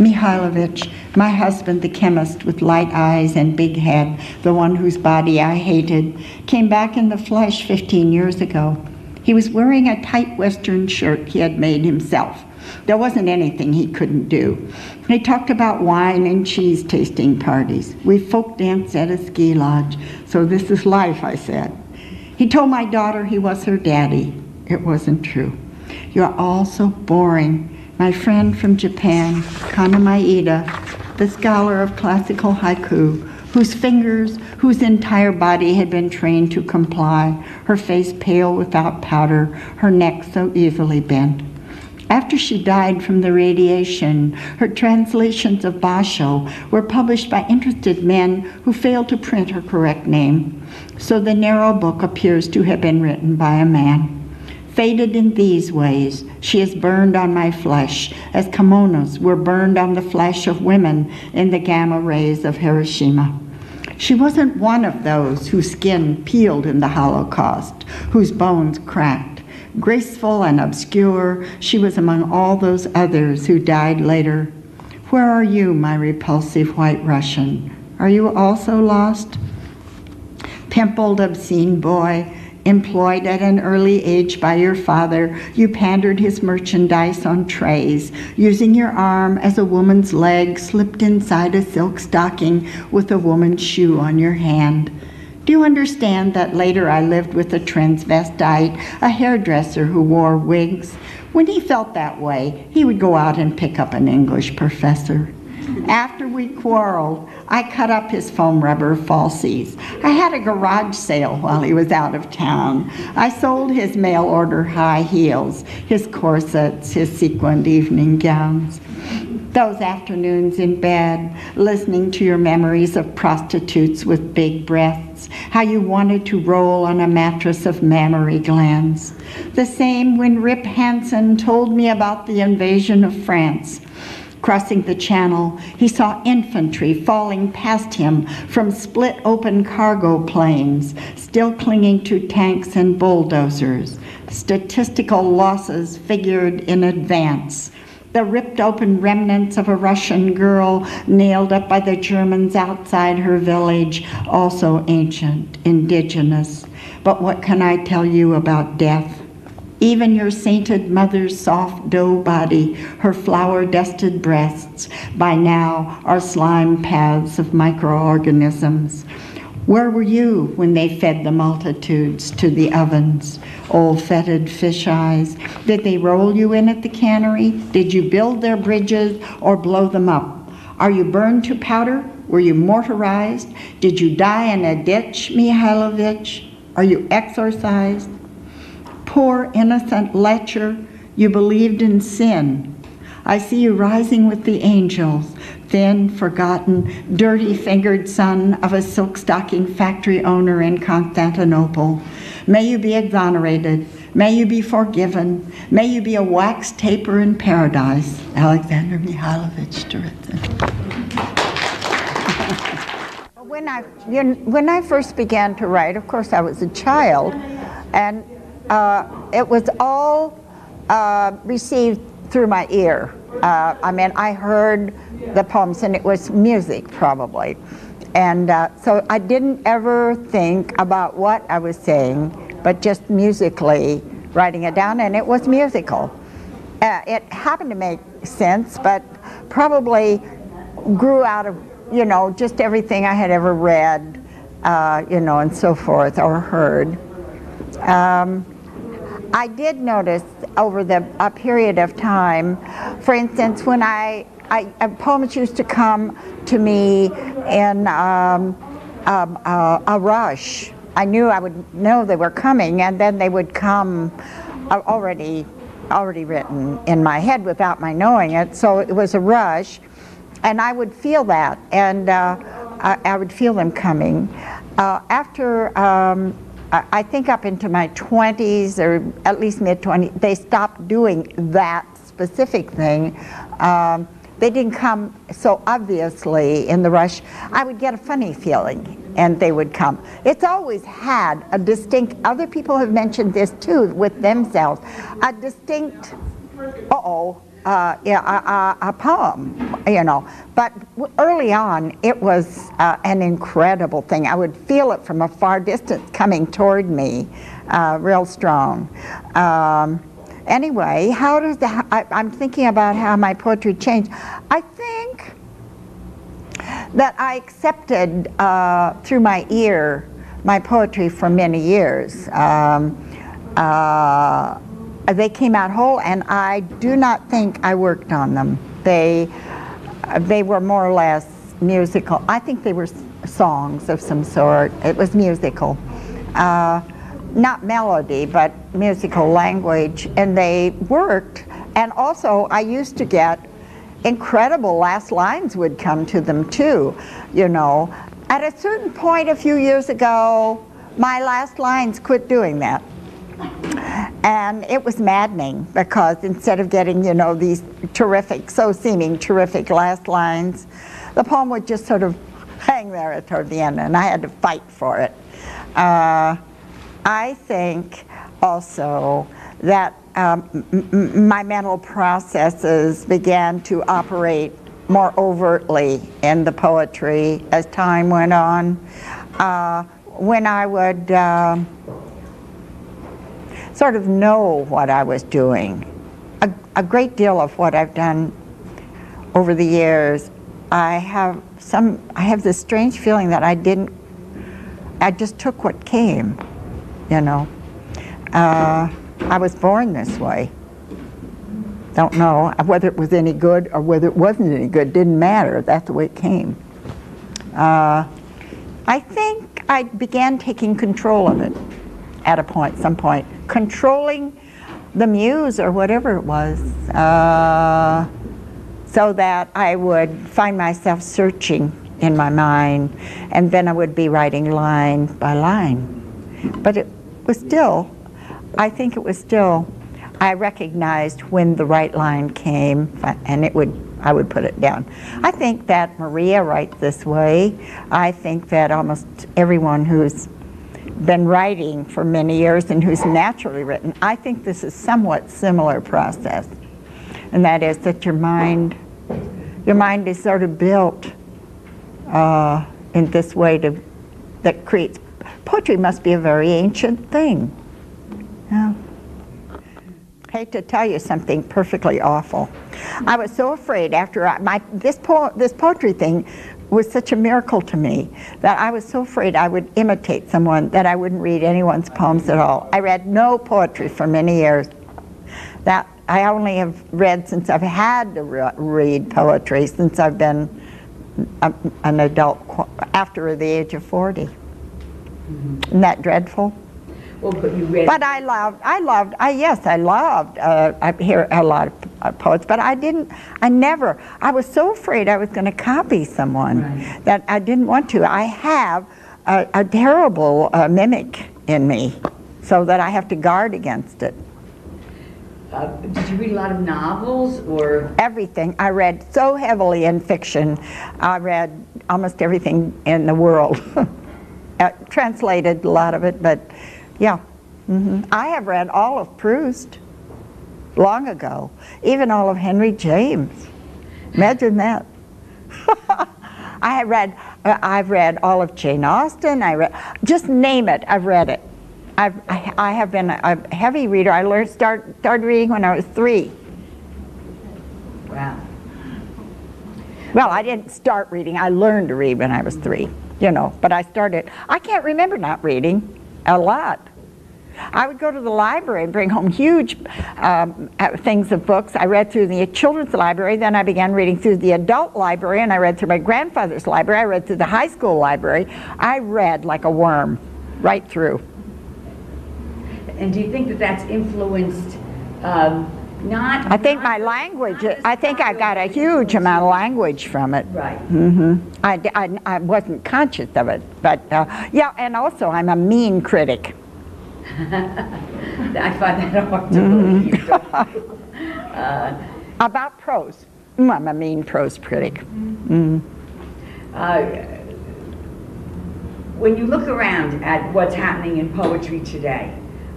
Mihailovich, my husband, the chemist with light eyes and big head, the one whose body I hated, came back in the flesh 15 years ago. He was wearing a tight western shirt he had made himself. There wasn't anything he couldn't do. He talked about wine and cheese tasting parties. We folk danced at a ski lodge. So this is life, I said. He told my daughter he was her daddy. It wasn't true. You're all so boring. My friend from Japan, Kana Maeda, the scholar of classical haiku, whose fingers, whose entire body had been trained to comply, her face pale without powder, her neck so easily bent. After she died from the radiation, her translations of Basho were published by interested men who failed to print her correct name. So the narrow book appears to have been written by a man. Faded in these ways, she is burned on my flesh, as kimonos were burned on the flesh of women in the gamma rays of Hiroshima. She wasn't one of those whose skin peeled in the Holocaust, whose bones cracked. Graceful and obscure, she was among all those others who died later. Where are you, my repulsive white Russian? Are you also lost? Pimpled, obscene boy, employed at an early age by your father, you pandered his merchandise on trays, using your arm as a woman's leg slipped inside a silk stocking with a woman's shoe on your hand. Do you understand that later I lived with a transvestite, a hairdresser who wore wigs? When he felt that way, he would go out and pick up an English professor. After we quarreled, I cut up his foam rubber falsies. I had a garage sale while he was out of town. I sold his mail order high heels, his corsets, his sequined evening gowns. Those afternoons in bed, listening to your memories of prostitutes with big breasts, how you wanted to roll on a mattress of mammary glands. The same when Rip Hansen told me about the invasion of France. Crossing the channel, he saw infantry falling past him from split open cargo planes, still clinging to tanks and bulldozers. Statistical losses figured in advance. The ripped open remnants of a Russian girl nailed up by the Germans outside her village, also ancient, indigenous. But what can I tell you about death? Even your sainted mother's soft dough body, her flower dusted breasts, by now are slime paths of microorganisms. Where were you when they fed the multitudes to the ovens? Old fetid fish eyes. Did they roll you in at the cannery? Did you build their bridges or blow them up? Are you burned to powder? Were you mortarized? Did you die in a ditch, Mihailovich? Are you exorcised? Poor innocent lecher, you believed in sin. I see you rising with the angels, thin, forgotten, dirty fingered son of a silk stocking factory owner in Constantinople. May you be exonerated. May you be forgiven. May you be a wax taper in paradise. Alexander Mikhailovich Turitsyn. When I, when I first began to write, of course, I was a child, and uh, it was all uh, received through my ear. Uh, I mean, I heard the poems, and it was music probably. And uh, so I didn't ever think about what I was saying, but just musically writing it down, and it was musical. Uh, it happened to make sense, but probably grew out of, you know, just everything I had ever read, uh, you know, and so forth, or heard. Um, I did notice over the a period of time, for instance, when I, I uh, poems used to come to me in um, um, uh, a rush. I knew I would know they were coming, and then they would come uh, already already written in my head without my knowing it. So it was a rush. and I would feel that, and uh, I, I would feel them coming. Uh, after, um, I, think up into my 20s, or at least mid 20s, they stopped doing that specific thing. Um, they didn't come so obviously in the rush. I would get a funny feeling and they would come. It's always had a distinct, other people have mentioned this too with themselves, a distinct, uh-oh, uh, a, a poem, you know. But early on, it was uh, an incredible thing. I would feel it from a far distance coming toward me, uh, real strong. Um, anyway, how does the, I, I'm thinking about how my poetry changed. I think that I accepted uh, through my ear my poetry for many years. Um, uh, they came out whole, and I do not think I worked on them. They, they were more or less musical. I think they were songs of some sort. It was musical. Uh, not melody, but musical language, and they worked. And also, I used to get incredible last lines would come to them too, you know. At a certain point a few years ago, my last lines quit doing that. And it was maddening because instead of getting, you know, these terrific, so seeming terrific last lines, the poem would just sort of hang there toward the end, and I had to fight for it. Uh, I think also that um, my mental processes began to operate more overtly in the poetry as time went on. Uh, when I would um, sort of know what I was doing, a, a great deal of what I've done over the years, I have some, I have this strange feeling that I didn't, I just took what came, you know. Uh, I was born this way. Don't know whether it was any good or whether it wasn't any good. Didn't matter. That's the way it came. Uh, I think I began taking control of it at a point, some point, controlling the muse or whatever it was, uh, so that I would find myself searching in my mind, and then I would be writing line by line. But it was still, I think it was still, I recognized when the right line came, and it would, I would put it down. I think that Maria writes this way. I think that almost everyone who's been writing for many years and who's naturally written, I think this is somewhat similar process. And that is that your mind, your mind is sort of built uh, in this way to, that creates, poetry must be a very ancient thing. Yeah. Hate to tell you something perfectly awful. I was so afraid after I, my this po- this poetry thing was such a miracle to me that I was so afraid I would imitate someone that I wouldn't read anyone's poems at all. I read no poetry for many years. That I only have read since I've had to re- read poetry since I've been a, an adult after the age of 40. Mm-hmm. Isn't that dreadful? Well, but you read. But I loved, I loved, I, yes, I loved, uh, I hear a lot of uh, poets, but I didn't, I never, I was so afraid I was going to copy someone Right. that I didn't want to. I have a, a terrible uh, mimic in me, so that I have to guard against it. Uh, did you read a lot of novels or? Everything, I read so heavily in fiction. I read almost everything in the world. uh, translated a lot of it, but yeah. hmm I have read all of Proust long ago, even all of Henry James. Imagine that. I have read, uh, I've read all of Jane Austen. I read, just name it, I've read it. I've, I, I have been a, a heavy reader. I learned start started reading when I was three. Wow. Well, I didn't start reading. I learned to read when I was three, you know, but I started, I can't remember not reading a lot. I would go to the library and bring home huge um, uh, things of books. I read through the children's library, then I began reading through the adult library, and I read through my grandfather's library. I read through the high school library. I read like a worm, right through. And do you think that that's influenced um, Not. I think not- my language, I think I got a huge amount of language from it. Right. I, I, I wasn't conscious of it, but uh, yeah, and also I'm a mean critic. I find that hard to believe. don't you? About prose, Mm, I'm a mean prose critic. Uh, When you look around at what's happening in poetry today,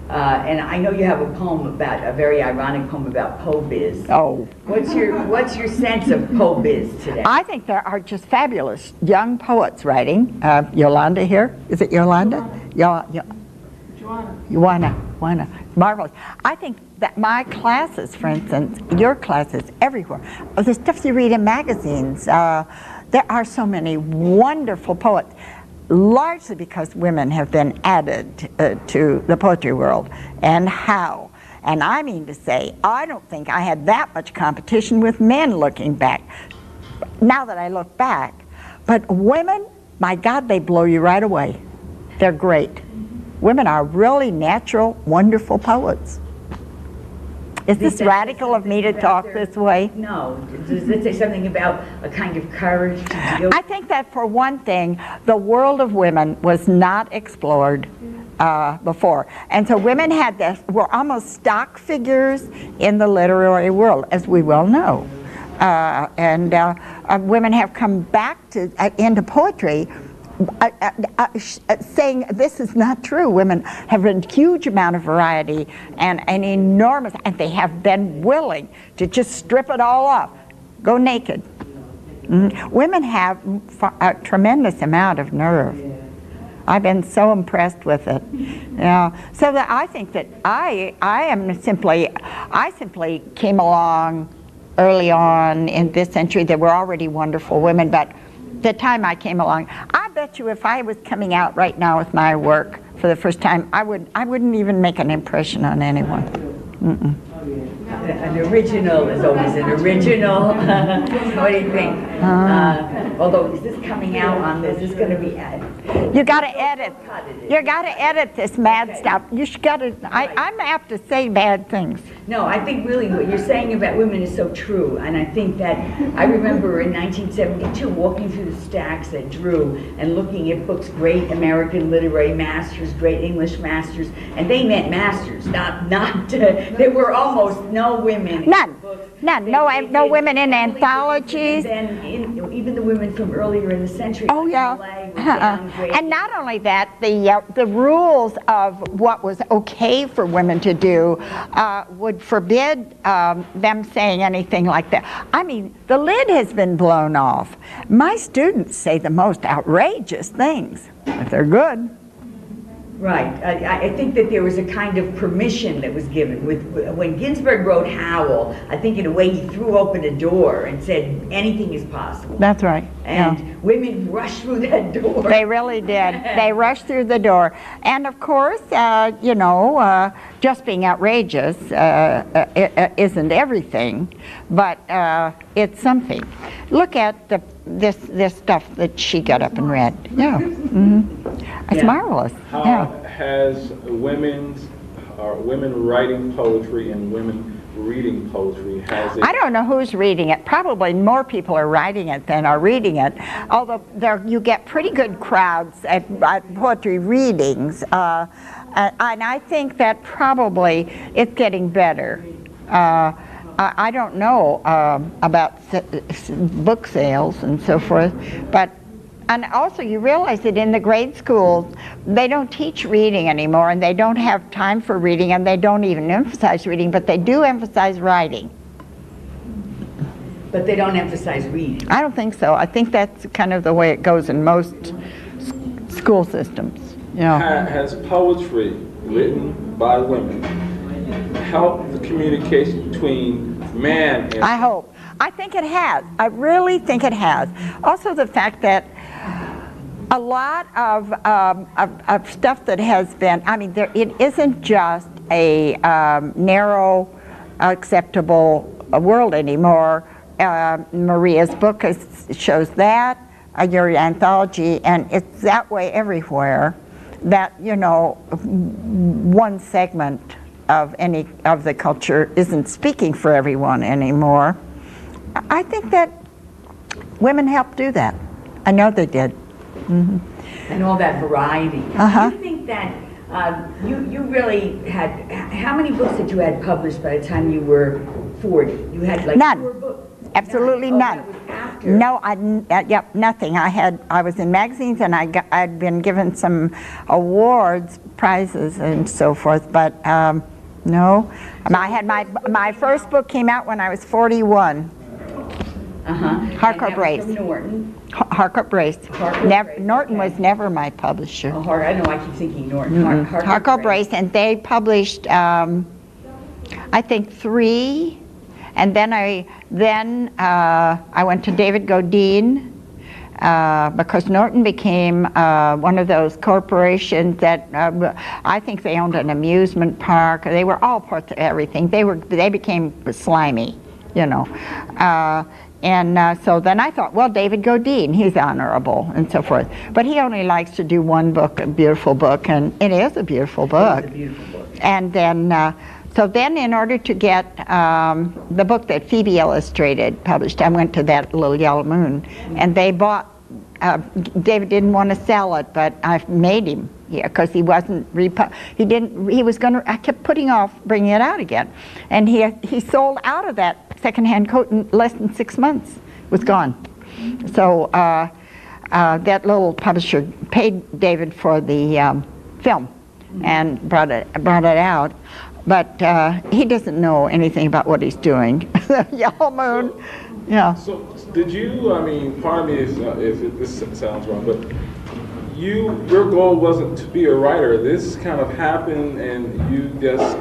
uh, and I know you have a poem about, a very ironic poem about Po Biz. Oh, What's your, what's your sense of Po Biz today? I think there are just fabulous young poets writing. Uh, Yolanda here, is it Yolanda? Yo, yo, Joanna, Joanna, marvelous. I think that my classes, for instance, your classes everywhere, the stuff you read in magazines, uh, there are so many wonderful poets, largely because women have been added uh, to the poetry world. And how? And I mean to say, I don't think I had that much competition with men looking back now that I look back. But women, my God, they blow you right away. They're great. Women are really natural, wonderful poets. Is this radical of me to talk their- this way? No. Does it say something about a kind of courage? I think that for one thing, the world of women was not explored uh, before. And so women had this, were almost stock figures in the literary world, as we well know. Uh, and uh, uh, women have come back to uh, into poetry uh, saying this is not true. Women have a huge amount of variety and an enormous, and they have been willing to just strip it all off, go naked. Mm. Women have a tremendous amount of nerve. I've been so impressed with it. Yeah. So that I think that I I am simply I simply came along early on in this century. There were already wonderful women, but the time I came along, I bet you if I was coming out right now with my work for the first time, I would I wouldn't even make an impression on anyone. An original is always an original. What do you think? Uh, Although, is this coming out on this, is going to be, ad- You got to edit. You got to edit this mad stuff. You got to. I'm apt to say bad things. No, I think really what you're saying about women is so true, and I think that, I remember in 1972, walking through the stacks at Drew and looking at books, great American literary masters, great English masters, and they meant masters, not, not, uh, there were almost no women None. None. They- No, they no did women in anthologies. And in- even the women from earlier in the century. Oh yeah. Uh-uh. And not only that, the uh, the rules of what was okay for women to do uh, would forbid um, them saying anything like that. I mean, the lid has been blown off. My students say the most outrageous things, if they're good. Right. I, I- think that there was a kind of permission that was given with, when Ginsberg wrote Howl, I think in a way he threw open a door and said anything is possible. That's right. And women rushed through that door. They really did. They rushed through the door. And of course, uh, you know, uh, just being outrageous uh, uh, uh, isn't everything, but uh, it's something. Look at the, this, this stuff that she got up and read. Yeah. hmm It's Yeah. marvelous. How Yeah. has women's, or women writing poetry and women reading poetry, has it? I don't know who's reading it. Probably more people are writing it than are reading it. Although there, you get pretty good crowds at, at poetry readings, uh, and, and I think that probably it's getting better. Uh, I, I don't know um, about s- s- book sales and so forth, but and also you realize that in the grade schools they don't teach reading anymore, and they don't have time for reading, and they don't even emphasize reading, but they do emphasize writing. But they don't emphasize reading. I don't think so. I think that's kind of the way it goes in most school systems. You know. Ha- Has poetry written by women helped the communication between man and I hope. I think it has. I really think it has. Also, the fact that a lot of, um, of, of stuff that has been, I mean, there, it isn't just a um, narrow, acceptable uh, world anymore. Uh, Maria's book is, shows that, uh, your anthology, and it's that way everywhere. That, you know, one segment of any of the culture isn't speaking for everyone anymore. I think that women helped do that. I know they did. And all that variety. Uh-huh. Do you think that uh, you, you really had, how many books did you had published by the time you were 40? You had like None. four books? Absolutely Oh, none. was after. No, I, uh, yep, nothing. I had, I was in magazines and I got, I'd been given some awards, prizes and so forth, but, um, no. I had my, my first book came out when I was 41, Uh-huh. Harcourt Brace. Norton. Harcourt Brace. Harcourt Nev- Brace, Norton okay. was never my publisher. Oh, Har- I know, I keep thinking Norton. Har- Harcourt Harcourt Brace, and they published, um, I think, three. And then I, then uh, I went to David Godine uh, because Norton became uh, one of those corporations that uh, I think they owned an amusement park. They were all parts of everything. They were, they became slimy, you know. Uh, and uh, so then I thought, well, David Godine, he's honorable and so forth. But he only likes to do one book, a beautiful book, and it is a beautiful book. It's a beautiful book. And then, uh, so then in order to get um, the book that Phoebe Illustrated published, I went to that Little Yellow Moon, and they bought, uh, David didn't want to sell it, but I made him, yeah, because he wasn't, repu- he didn't, he was going to, I kept putting off bringing it out again. And he, he sold out of that secondhand coat in less than six months, was gone. So uh, uh, that little publisher paid David for the um, film and brought it brought it out. But uh, he doesn't know anything about what he's doing. Yellow Moon, yeah. So, did you? I mean, pardon me if, uh, if it, this sounds wrong, but you, your goal wasn't to be a writer. This kind of happened, and you just,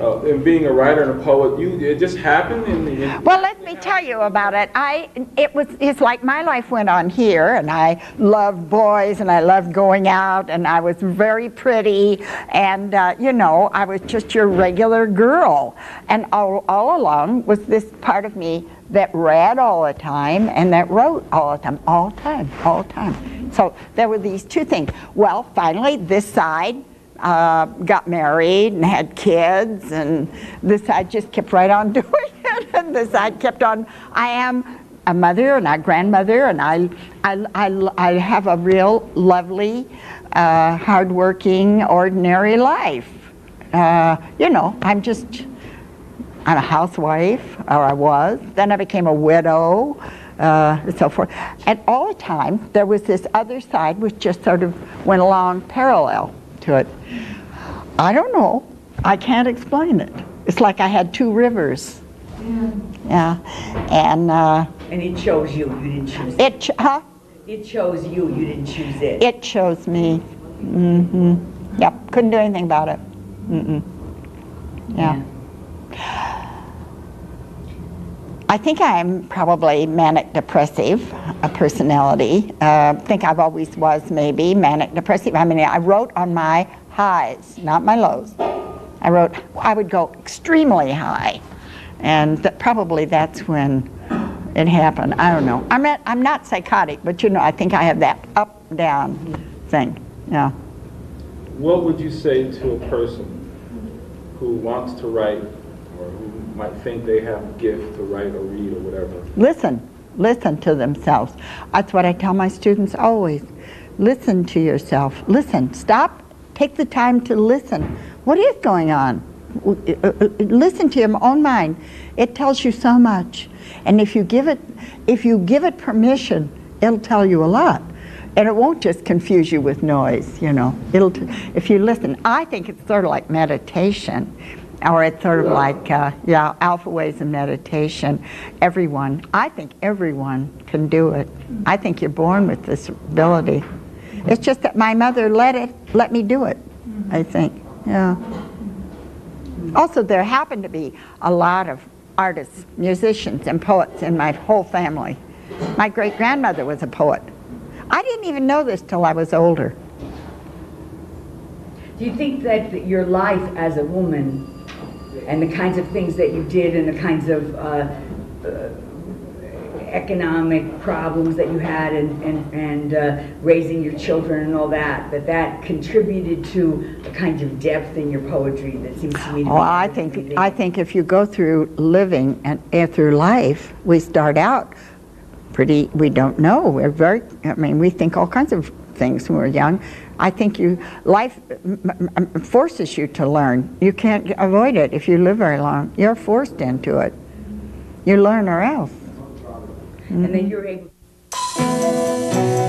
uh, in being a writer and a poet, you it just happened. And, and Well, let me tell you about it. I it was it's like my life went on here, and I loved boys, and I loved going out, and I was very pretty, and uh, you know, I was just your regular girl, and all, all along was this part of me that read all the time and that wrote all the time, all the time, all the time. So there were these two things. Well, finally, this side uh, got married and had kids, and this I just kept right on doing it, and this I kept on. I am a mother and a grandmother, and I, I, I, I have a real lovely, uh, hardworking, ordinary life. Uh, you know, I'm just. I'm a housewife, or I was. Then I became a widow, uh, and so forth. And all the time, there was this other side which just sort of went along parallel to it. I don't know. I can't explain it. It's like I had two rivers. Yeah. And uh, And it chose you, you didn't choose it. it, ch- huh? It chose you, you didn't choose it. It chose me. Mm hmm Yep. Couldn't do anything about it. Mm-mm. yeah. I think I'm probably manic depressive, a personality. Uh, think I've always was maybe manic depressive. I mean, I wrote on my highs, not my lows. I wrote, I would go extremely high, and that probably that's when it happened. I don't know. I'm not, I'm not psychotic, but you know, I think I have that up down thing. Yeah. what would you say to a person who wants to write, might think they have a gift to write or read or whatever? Listen, listen to themselves. That's what I tell my students always. Listen to yourself. Listen. Stop. Take the time to listen. What is going on? Uh, uh, Listen to your own mind. It tells you so much. And if you give it, if you give it permission, it'll tell you a lot. And it won't just confuse you with noise, you know. It'll, if you listen, I think it's sort of like meditation, or it's sort of like, uh, yeah, alpha ways of meditation. Everyone, I think everyone can do it. I think you're born with this ability. It's just that my mother let it, let me do it. I think, yeah. Also, there happened to be a lot of artists, musicians, and poets in my whole family. My great grandmother was a poet. I didn't even know this till I was older. Do you think that your life as a woman and the kinds of things that you did and the kinds of uh, uh, economic problems that you had and, and, and uh, raising your children and all that, that that contributed to a kind of depth in your poetry that seems to me to Oh, I think, I think if you go through living and, and through life, we start out pretty, we don't know. We're very, I mean, we think all kinds of things when we're young. I think you, life forces you to learn. You can't avoid it if you live very long. You're forced into it. You learn or else. And then you're able mm-hmm.